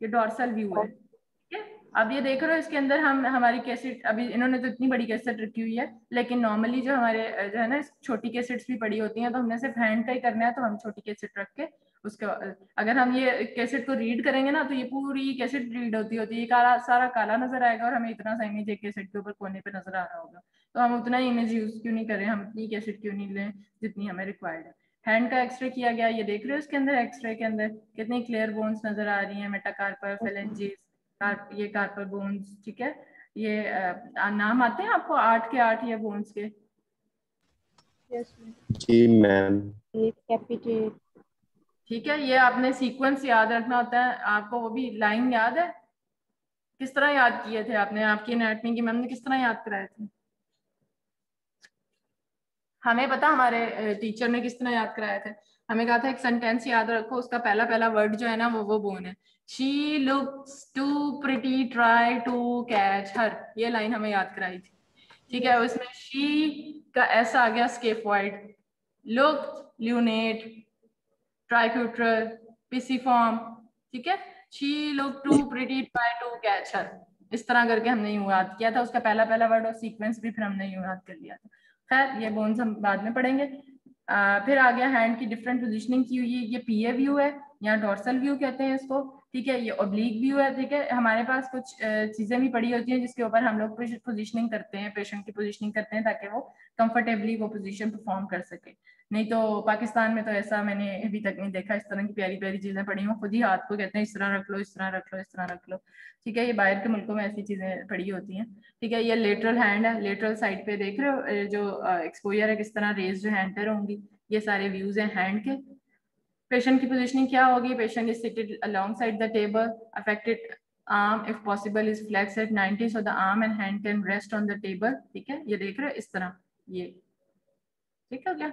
ये डॉर्सल व्यू है ठीक है? अब ये देख रहे हो इसके अंदर हम हमारी कैसेट अभी इन्होंने तो इतनी बड़ी कैसेट रखी हुई है लेकिन नॉर्मली जो हमारे जो है ना छोटी कैसेट्स भी पड़ी होती हैं तो हमने सिर्फ़ हैंड का ही करना है तो हम छोटी कैसेट रख के उसके अगर हम ये कैसेट को रीड करेंगे ना तो ये पूरी कैसेट रीड होती होती है ये काला सारा काला नज़र आएगा और हमें इतना सा इमेज एक कैसेट के ऊपर कोने पे नज़र आ रहा होगा। तो हम उतना ही इमेज यूज़ क्यों नहीं करें? हम इतनी कैसेट क्यों नहीं लें जितनी हमें रिक्वायर्ड है? हैंड का एक्सरे किया गया ये देख रहे हो इसके अंदर एक्सरे के अंदर? कितनी क्लियर बोन्स नज़र आ रही है मेटाकार्पर फेलेंजिस ये कार्पर बोन्स ठीक है? ये आ, नाम आते हैं आपको? आठ के आठ ये बोन्स के?
जी मैम
ठीक है ये आपने सीक्वेंस याद रखना होता है। आपको वो भी लाइन याद है? किस तरह याद किए थे आपने? आपकी एनाटमी की मैम ने किस तरह याद कराए थे? हमें पता हमारे टीचर ने किस तरह याद कराए थे। हमें कहा था एक सेंटेंस याद रखो उसका पहला पहला वर्ड जो है ना वो वो बोन है। She looks too pretty try to catch her ये लाइन हमें याद कराई थी। ठीक है उसमें शी का ऐसा आ गया scaphoid look lunate triquetral pisiform ठीक है? She look too pretty try to catch her इस तरह करके हमने यूँ याद किया था उसका पहला पहला वर्ड और सीक्वेंस भी फिर हमने यूँ याद कर लिया था। खैर ये बोन्स हम बाद में पढ़ेंगे। आ, फिर आ गया हैंड की डिफरेंट पोजिशनिंग की हुई है ये पीए व्यू है या डॉर्सल व्यू कहते हैं इसको ठीक है ये ओब्लिक व्यू है ठीक है हमारे पास कुछ चीज़ें भी पड़ी होती हैं जिसके ऊपर हम लोग पोजिशनिंग करते हैं पेशेंट की पोजिशनिंग करते हैं ताकि वो कंफर्टेबली वो पोजिशन परफॉर्म कर सके। नहीं तो पाकिस्तान में तो ऐसा मैंने अभी तक नहीं देखा, इस तरह की प्यारी प्यारी चीज़ें पड़ी हूँ। खुद ही हाथ को कहते हैं, इस तरह रख लो, इस तरह रख लो, इस तरह रख लो। ठीक है, ये बाहर के मुल्कों में ऐसी चीज़ें पड़ी होती हैं। ठीक है, ये लेटरल हैंड है लेटरल साइड पे देख रहे हो जो एक्सपोजर है, किस तरह रेज हैंड पर होंगी, ये सारे व्यूज़ हैं हैंड के। पेशेंट की पोजिशनिंग क्या होगी? Patient is seated along side the table affected arm, if possible, is flexed at 90 so the arm and hand can rest on the table ठीक है, ये देख रहे हो, इस तरह, ये। ठीक है क्या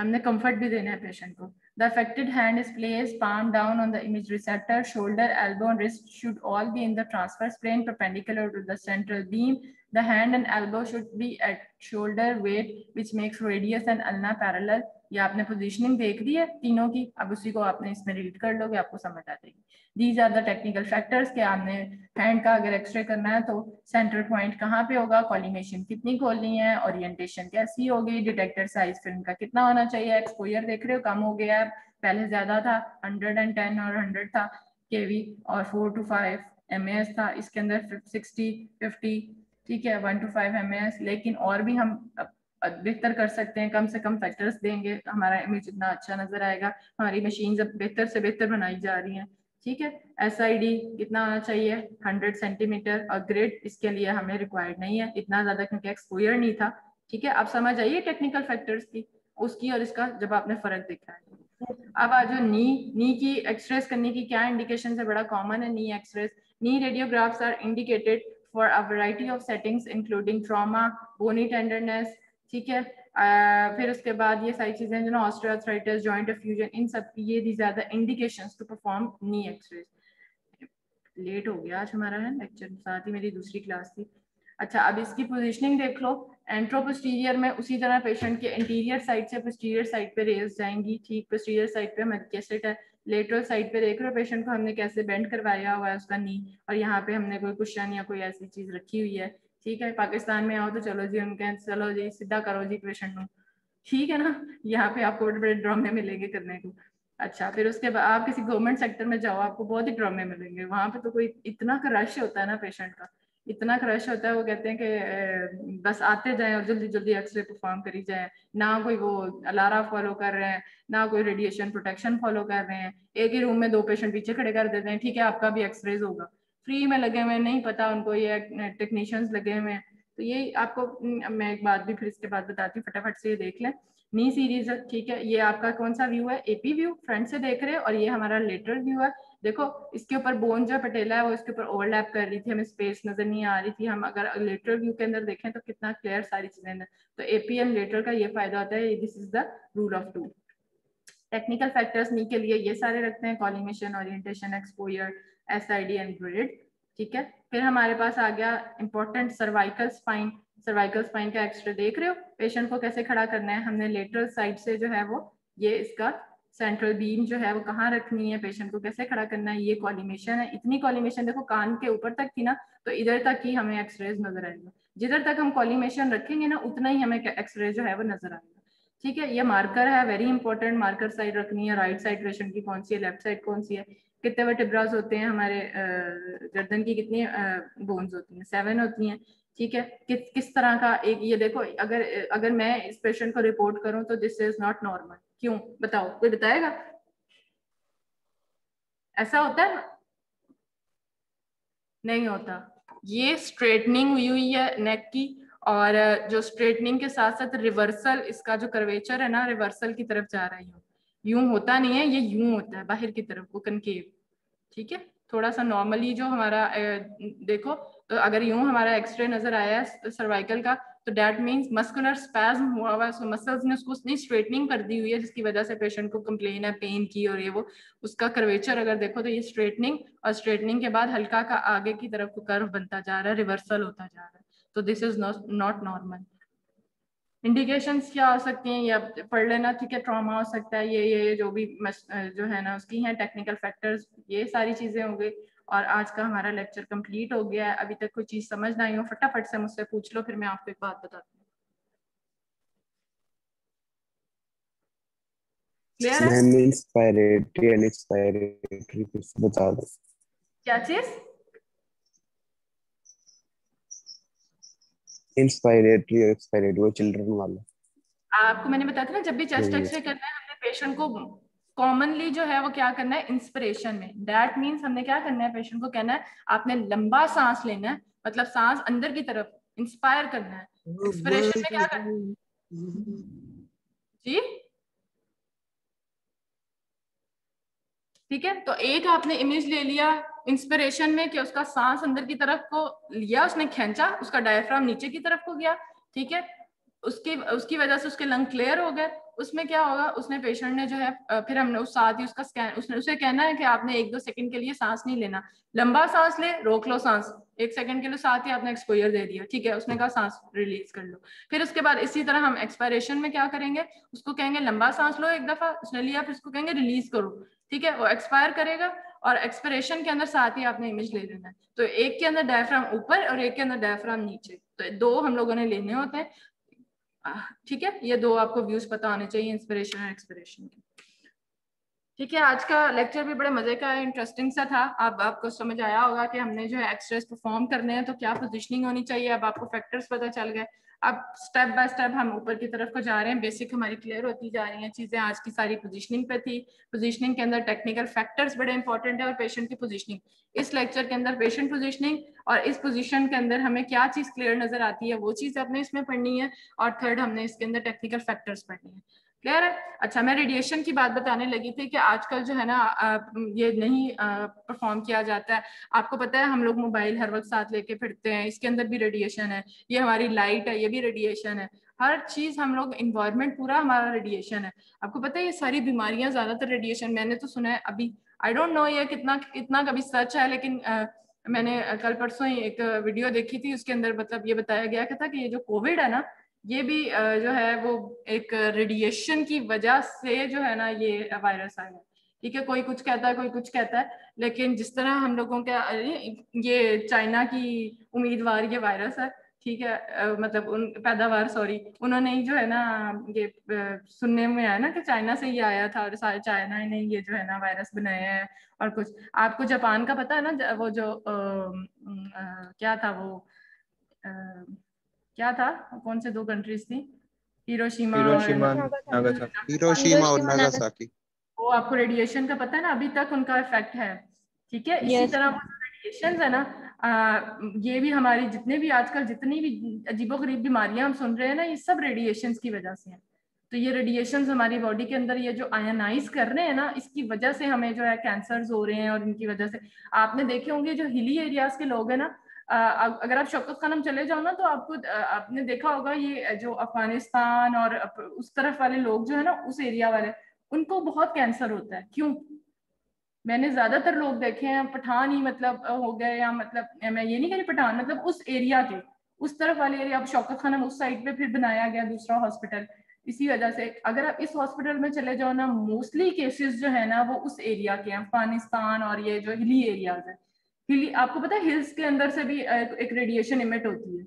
हमने कंफर्ट भी देना है पेशेंट को the affected hand is place palm down on the image receptor shoulder elbow and wrist should all be in the transverse plane perpendicular to the central beam the hand and elbow should be at shoulder weight, which makes radius and ulna parallel. ये आपने positioning देख ली है तीनों की। अब उसी को आपने इसमें रीड कर लोगे, आपको समझ आ जाएगी। These are the technical factors के आपने हैंड का अगर एक्सरे करना है तो सेंटर पॉइंट कहाँ पे होगा? कॉलीमेशन कितनी खोलनी है? ओरिएंटेशन कैसी होगी? डिटेक्टर साइज़ फ़िल्म का कितना होना चाहिए? एक्सपोजर देख रहे हो? कम हो गया है। पहले ज़्यादा था हंड्रेड एंड टेन और हंड्रेड था। केवी और फोर टू फाइव एम था। इसके अंदर सिक्सटी फिफ्टी ठीक है वन टू फाइव एम लेकिन और भी हम बेहतर कर सकते हैं, कम से कम फैक्टर्स देंगे तो हमारा इमेज इतना अच्छा नज़र आएगा, हमारी मशीन अब बेहतर से बेहतर बनाई जा रही हैं, ठीक है? एस आई डी कितना होना चाहिए? हंड्रेड सेंटीमीटर और ग्रेड इसके लिए हमें रिक्वायर्ड नहीं है, इतना ज़्यादा क्योंकि एक्सपोयर नहीं था, ठीक है? आप समझ आइए टेक्निकल फैक्टर्स की, उसकी और इसका जब आपने फ़र्क देखा है। अब आज नी नी की एक्सरेस करने की क्या इंडिकेशन है बड़ा कॉमन है? Knee x-rays knee radiographs are indicated for a variety of settings including trauma bony tenderness ठीक है? फिर उसके बाद ये सारी चीज़ें जो ना ऑस्ट्रियोथ्राइटिस जॉइंट फ्यूजन इन सब की ये दी ज़्यादा indications to perform knee x-ray late हो गया आज हमारा, है लेक्चर साथ ही मेरी दूसरी क्लास थी। अच्छा अब इसकी पोजीशनिंग देख लो। एंट्रोपोस्टीरियर में उसी तरह पेशेंट के इंटीरियर साइड से पोस्टीरियर साइड पे रेज जाएँगी, ठीक? पोस्टीरियर साइड पे कैसेट है। लेटरल साइड पे देख रहे हो पेशेंट को हमने कैसे बेंड करवाया हुआ है उसका नी और यहाँ पे हमने कोई क्वेश्चन या कोई ऐसी चीज़ रखी हुई है। ठीक है, पाकिस्तान में आओ तो चलो जी, उनके चलो जी, सीधा करो जी पेशेंट को। ठीक है ना? यहाँ पे आपको बड़े बड़े ड्रामे मिलेंगे करने को। अच्छा फिर उसके बाद आप किसी गवर्नमेंट सेक्टर में जाओ, आपको बहुत ही ड्रामे मिलेंगे। वहाँ पे तो कोई इतना रश होता है ना पेशेंट का। इतना क्रश होता है, वो कहते हैं कि बस आते जाएँ और जल्दी जल्दी एक्सरे परफॉर्म करी जाए। ना कोई वो अलारा फॉलो कर रहे हैं, ना कोई रेडिएशन प्रोटेक्शन फॉलो कर रहे हैं। एक ही रूम में दो पेशेंट पीछे खड़े कर देते हैं, ठीक है, आपका भी एक्सरेज होगा। फ्री में लगे हुए नहीं पता उनको ये टेक्नीशियंस लगे हुए हैं। तो ये आपको मैं एक बात भी फिर इसके बाद बताती हूँ, फटाफट से ये देख लें। नी सीरीज़, ठीक है, ये आपका कौन सा व्यू है? एपी व्यू, फ्रंट से देख रहे हैं और ये हमारा लेटर व्यू है। देखो, इसके ऊपर बोन जो पटेला है, वो इसके ऊपर ओवरलैप कर रही थी, हमें स्पेस नज़र नहीं आ रही थी। हम अगर लेटरल व्यू के अंदर देखें तो कितना क्लियर सारी चीज़ें तो एपी एंड लेटर का ये फ़ायदा होता है this is the rule of two technical factors knee के लिए ये सारे रखते हैं collimation orientation exposure S I D and grid ठीक है? फिर हमारे पास आ गया important cervical spine cervical spine का एक्सरे देख रहे हो? पेशेंट को कैसे खड़ा करना है? हमने लेटरल साइड से जो है वो ये इसका सेंट्रल बीम जो है वो कहाँ रखनी है? पेशेंट को कैसे खड़ा करना है? ये कॉलिमेशन है। इतनी कॉलिमेशन देखो, कान के ऊपर तक थी ना तो इधर तक ही हमें एक्सरेज नज़र आएगा। जिधर तक हम कॉलिमेशन रखेंगे ना, उतना ही हमें एक्सरे जो है वो नज़र आएगा। ठीक है? ये मार्कर है वेरी इंपॉर्टेंट मार्कर साइड रखनी है। राइट साइड पेशेंट की कौन सी है? लेफ़्ट साइड कौन सी है? कितने वर्टिब्रास होते हैं? हमारे गर्दन की कितनी बोन्स होती हैं? सेवन होती हैं। ठीक है? किस किस तरह का एक, ये देखो, अगर अगर मैं इस पेशेंट को रिपोर्ट करूँ तो दिस इज़ नॉट नॉर्मल क्यों? बताओ, कोई बताएगा? ऐसा होता है ना? नहीं होता। ये स्ट्रेटनिंग हुई हुई है नेक की और जो स्ट्रेटनिंग के साथ साथ रिवर्सल इसका जो कर्वेचर है ना रिवर्सल की तरफ़ जा रहा है यूँ। यूँ होता नहीं है, ये यूँ होता है, बाहर की तरफ़ वो कनकेव ठीक है? थोड़ा सा नॉर्मली जो हमारा देखो तो अगर यूँ हमारा एक्सरे नज़र आया है सर्वाइकल का तो डेट मीन्स मस्कुलर स्पैज्म हुआ हुआ है मसल्स ने उसको उतनी स्ट्रेटनिंग कर दी हुई है, जिसकी वजह से पेशेंट को कंप्लेन है पेन की और ये वो, उसका कर्वेचर अगर देखो तो ये स्ट्रेटनिंग और स्ट्रेटनिंग के बाद हल्का का आगे की तरफ़ को कर्व बनता जा रहा है रिवर्सल होता जा रहा है। तो this is not normal indication क्या हो सकती हैं? या पढ़ लेना, ठीक है ट्रॉमा हो सकता है, ये ये जो भी जो है ना, उसकी हैं टेक्निकल फैक्टर्स ये सारी चीज़ें हो गई और आज का हमारा लेक्चर कंप्लीट हो गया है। अभी तक कोई चीज़ समझ ना आई हो फटाफट से मुझसे पूछ लो फिर मैं आपको एक बात बताती हूँ। क्या चीज़?
इंस्पायरेटरी और एक्सपायरेटरी वो चिल्ड्रन वाला।
आपको मैंने बताया था ना जब भी चेस्ट एक्सरे करना है हमने पेशेंट को कॉमनली जो है वो क्या करना है? इंस्पिरेशन में। दैट मीन्स हमने क्या करना है? पेशेंट को कहना है आपने लंबा सांस लेना है मतलब सांस अंदर की तरफ़ इंस्पायर करना है। इंस्पिरेशन में क्या करना है? जी? ठीक है? तो एक आपने इमेज ले लिया इंस्पिरेशन में कि उसका सांस अंदर की तरफ़ को लिया उसने खींचा उसका डायफ्राम नीचे की तरफ़ को गया ठीक है? उसकी उसकी वजह से उसके लंग क्लियर हो गए। उसमें क्या होगा? उसने पेशेंट ने जो है फिर हमने उस साथ ही उसका स्कैन उसने उसे कहना है कि आपने एक दो सेकंड के लिए सांस नहीं लेना। लंबा सांस ले, रोक लो सांस। एक सेकंड के लिए साथ ही आपने एक्सपोजर दे दिया। ठीक है, उसने कहा सांस रिलीज़ कर लो। फिर उसके बाद इसी तरह हम एक्सपायरेशन में क्या करेंगे? उसको कहेंगे, लंबा सांस लो एक दफ़ा, उसने लिया, फिर उसको कहेंगे रिलीज़ करो। ठीक है, वो एक्सपायर करेगा और एक्सपिरेशन के अंदर साथ ही आपने इमेज ले लेना है। तो एक के अंदर डायफ्राम ऊपर और एक के अंदर डायफ्राम नीचे। तो दो हम लोगों ने लेने होते हैं। ठीक है? ये दो आपको व्यूज़ पता होने चाहिए इंस्पिरेशन और एक्सपिरेशन के। ठीक है, आज का लेक्चर भी बड़े मज़े का इंटरेस्टिंग सा था। अब आपको समझ आया होगा कि हमने जो है एक्सरेस परफॉर्म करने हैं तो क्या पोजिशनिंग होनी चाहिए? अब आपको फैक्टर्स पता चल गए। अब स्टेप बाय स्टेप हम ऊपर की तरफ़ को जा रहे हैं। बेसिक हमारी क्लियर होती जा रही हैं चीज़ें। आज की सारी पोजीशनिंग पे थी। पोजीशनिंग के अंदर टेक्निकल फैक्टर्स बड़े इंपॉर्टेंट है और पेशेंट की पोजीशनिंग इस लेक्चर के अंदर पेशेंट पोजीशनिंग और इस पोजीशन के अंदर हमें क्या चीज़ क्लियर नज़र आती है, वो चीज़ हमने इसमें पढ़नी है और थर्ड हमने इसके अंदर टेक्निकल फैक्टर्स पढ़नी है। क्लियर है? अच्छा मैं रेडिएशन की बात बताने लगी थी कि आजकल जो है ना ये नहीं परफॉर्म किया जाता है। आपको पता है हम लोग मोबाइल हर वक्त साथ लेके फिरते हैं इसके अंदर भी रेडिएशन है ये हमारी लाइट है ये भी रेडिएशन है। हर चीज़ हम लोग इन्वायरमेंट पूरा हमारा रेडिएशन है। आपको पता है ये सारी बीमारियाँ ज़्यादातर रेडिएशन मैंने तो सुना है अभी आई डोंट नो ये कितना कितना कभी सच है लेकिन आ, मैंने कल परसों ही एक वीडियो देखी थी उसके अंदर मतलब ये बताया गया था कि ये जो कोविड है ना ये भी जो है वो एक रेडिएशन की वजह से जो है ना ये वायरस आया। ठीक है कोई कुछ कहता है कोई कुछ कहता है लेकिन जिस तरह हम लोगों के ये चाइना की उम्मीदवार ये वायरस है ठीक है मतलब उन पैदावार सॉरी उन्होंने ही जो है ना ये सुनने में आया ना कि चाइना से ही आया था और सारे चाइना ने ये जो है ना वायरस बनाया है और कुछ। आपको जापान का पता है ना वो जो आ, आ, क्या था वो आ, क्या था? कौन से दो कंट्रीज़ थी? हिरोशिमा
हिरोशिमा नागासाकी
हिरोशिमा और नागासाकी
वो आपको रेडिएशन का पता है ना? अभी तक उनका इफ़ेक्ट है। ठीक है? इसी तरह वो रेडिएशन है ना आ, ये भी हमारी जितने भी आजकल जितनी भी अजीबोगरीब बीमारियाँ हम सुन रहे हैं ना ये सब रेडिएशन की वजह से हैं। तो ये रेडिएशन हमारी बॉडी के अंदर ये जो आयनाइज कर रहे हैं ना इसकी वजह से हमें जो है कैंसर हो रहे हैं और इनकी वजह से। आपने देखे होंगे जो हिली एरियाज़ के लोग हैं ना अगर आप शौकत खानम चले जाओ ना तो आपको आपने देखा होगा ये जो अफ़गानिस्तान और उस तरफ़ वाले लोग जो है ना, उस एरिया वाले, उनको बहुत कैंसर होता है। क्यों? मैंने ज़्यादातर लोग देखे हैं, पठान ही मतलब हो गए या मतलब मैं ये नहीं कह रही पठान मतलब उस एरिया के, उस तरफ़ वाले एरिया, अब शौकत खानम उस साइड पे फिर बनाया गया दूसरा हॉस्पिटल। इसी वजह से, अगर आप इस हॉस्पिटल में चले जाओ ना, मोस्टली केसेस जो है ना, वो उस एरिया के हैं, अफ़गानिस्तान और ये जो हिली एरियाज़ है। हिली आपको पता है हिल्स के अंदर से भी एक, रेडिएशन इमिट होती है।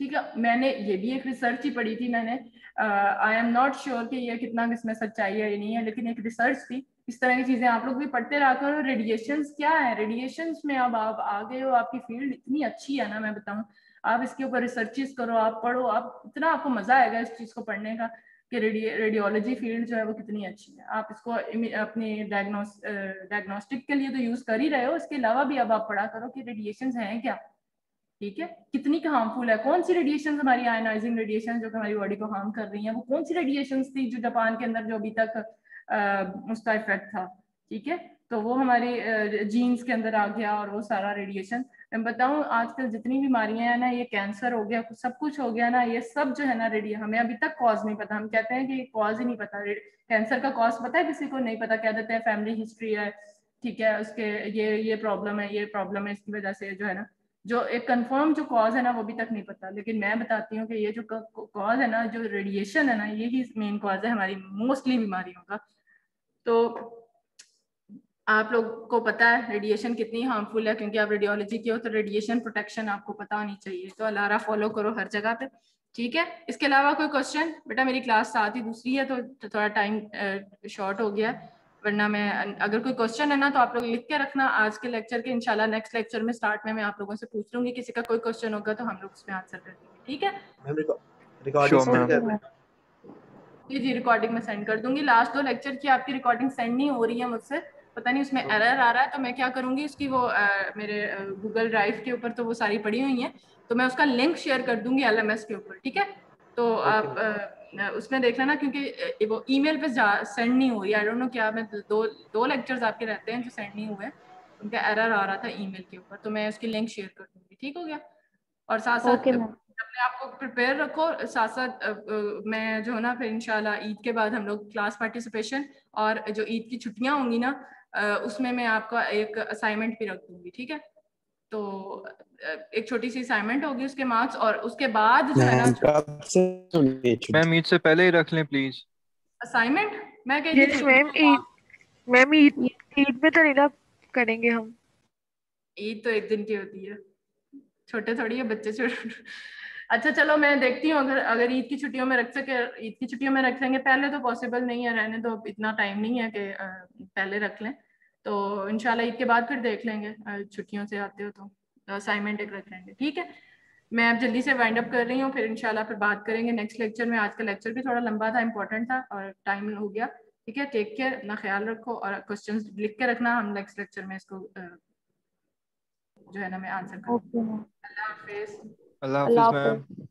ठीक है? मैंने ये भी एक रिसर्च ही पढ़ी थी मैंने। आई एम नॉट श्योर कि ये कितना इसमें सच्चाई है या नहीं है लेकिन एक रिसर्च थी। इस तरह की चीज़ें आप लोग भी पढ़ते रहा करो रेडिएशन क्या है? रेडिएशन में अब आप आ गए हो आपकी फ़ील्ड इतनी अच्छी है ना मैं बताऊँ। आप इसके ऊपर रिसर्चेस करो आप पढ़ो आप इतना आपको मज़ा आएगा इस चीज़ को पढ़ने का। कि रेडियोलॉजी फ़ील्ड जो है वो कितनी अच्छी है। आप इसको अपने डायग्नोस डायग्नोस्टिक के लिए तो यूज़ कर ही रहे हो। इसके अलावा भी अब आप पढ़ा करो कि रेडिएशन हैं क्या? ठीक है? कितनी हार्मफुल है? कौन सी रेडिएशन हमारी आयनाइजिंग रेडिएशन जो हमारी बॉडी को हार्म कर रही है? वो कौन सी रेडिएशन थी जो जापान के अंदर जो अभी तक अ, उसका इफ़ेक्ट था? ठीक है? तो वो हमारे जीन्स के अंदर आ गया और वो सारा रेडिएशन मैं बताऊँ आजकल जितनी बीमारियाँ हैं ना, ये कैंसर हो गया, सब कुछ हो गया ना, ये सब जो है ना रेडियो हमें अभी तक कॉज नहीं पता। हम कहते हैं कि कॉज ही नहीं पता। कैंसर का कॉज पता है किसी को? नहीं पता। कह देते हैं फैमिली हिस्ट्री है, ठीक है, उसके ये ये प्रॉब्लम है, ये प्रॉब्लम है, इसकी वजह से जो है ना, जो एक कंफर्म जो कॉज है ना, वो अभी तक नहीं पता। लेकिन मैं बताती हूँ कि ये जो कॉज है ना, जो रेडिएशन है ना, ये ही मेन कॉज है हमारी मोस्टली बीमारियों का। तो आप लोग को पता है रेडिएशन कितनी हार्मफुल है क्योंकि आप रेडियोलॉजी की हो तो रेडिएशन प्रोटेक्शन आपको पता होनी चाहिए। तो अलारा फॉलो करो हर जगह पे। ठीक है? इसके अलावा कोई क्वेश्चन बेटा मेरी क्लास साथ ही दूसरी है तो थोड़ा टाइम शॉर्ट हो गया। वरना मैं अगर कोई क्वेश्चन है ना तो आप लोग लिख के रखना। आज के लेक्चर के इंशाल्लाह नेक्स्ट लेक्चर में स्टार्ट में मैं आप लोगों से पूछ लूँगी। किसी का कोई क्वेश्चन होगा तो हम लोग उसमें आंसर कर देंगे। ठीक है? जी जी रिकॉर्डिंग में सेंड कर दूँगी। लास्ट दो लेक्चर की आपकी रिकॉर्डिंग सेंड नहीं हो रही है मुझसे। पता नहीं उसमें एरर आ रहा है तो मैं क्या करूँगी उसकी वो अ, मेरे गूगल ड्राइव के ऊपर तो वो सारी पड़ी हुई हैं तो मैं उसका लिंक शेयर कर दूँगी एलएमएस के ऊपर ठीक है? तो आप उसमें देख लेना क्योंकि वो ईमेल पे सेंड नहीं हो रही आई डोंट नो क्या मैं दो दो लेक्चर्स आपके रहते हैं जो सेंड नहीं हुए उनका एरर आ रहा था ईमेल के ऊपर तो मैं उसकी लिंक शेयर कर दूँगी ठीक हो गया? और साथ साथ. अपने आप को प्रिपेयर रखो साथ साथ मैं जो है ना फिर इंशाल्लाह ईद के बाद हम लोग क्लास पार्टिसिपेशन और जो ईद की छुट्टियाँ होंगी ना उसमें मैं आपका एक असाइनमेंट भी रख दूँगी ठीक है? तो एक छोटी सी असाइनमेंट होगी उसके मार्क्स और उसके बाद
मैम है
ईद से पहले ही रख लें प्लीज़
असाइनमेंट मैं कह रही
मैम ईद मैम ईद ईद में तो नहीं ना करेंगे हम।
ईद तो एक दिन की होती है। छोटे थोड़ी है बच्चे छोटे अच्छा चलो मैं देखती हूँ अगर अगर ईद की छुट्टियों में रख सके ईद की छुट्टियों में रख लेंगे पहले तो पॉसिबल नहीं है रहने तो इतना टाइम नहीं है कि पहले रख लें तो इनशाला ईद के बाद फिर देख लेंगे छुट्टियों से आते हो तो असाइनमेंट एक रख लेंगे ठीक है? मैं अब जल्दी से वाइंड अप कर रही हूँ फिर इनशाला फिर बात करेंगे नेक्स्ट लेक्चर में आज का लेक्चर भी थोड़ा लंबा था इंपॉर्टेंट था और टाइम हो गया ठीक है? टेक केयर अपना ख्याल रखो और क्वेश्चन लिख के रखना हम नेक्स्ट लेक्चर में इसको जो है ना मैं आंसर करूँ अल्लाह हाफिज।
अल्लाह
अल्लाह
हाफिज मैम
हाफिज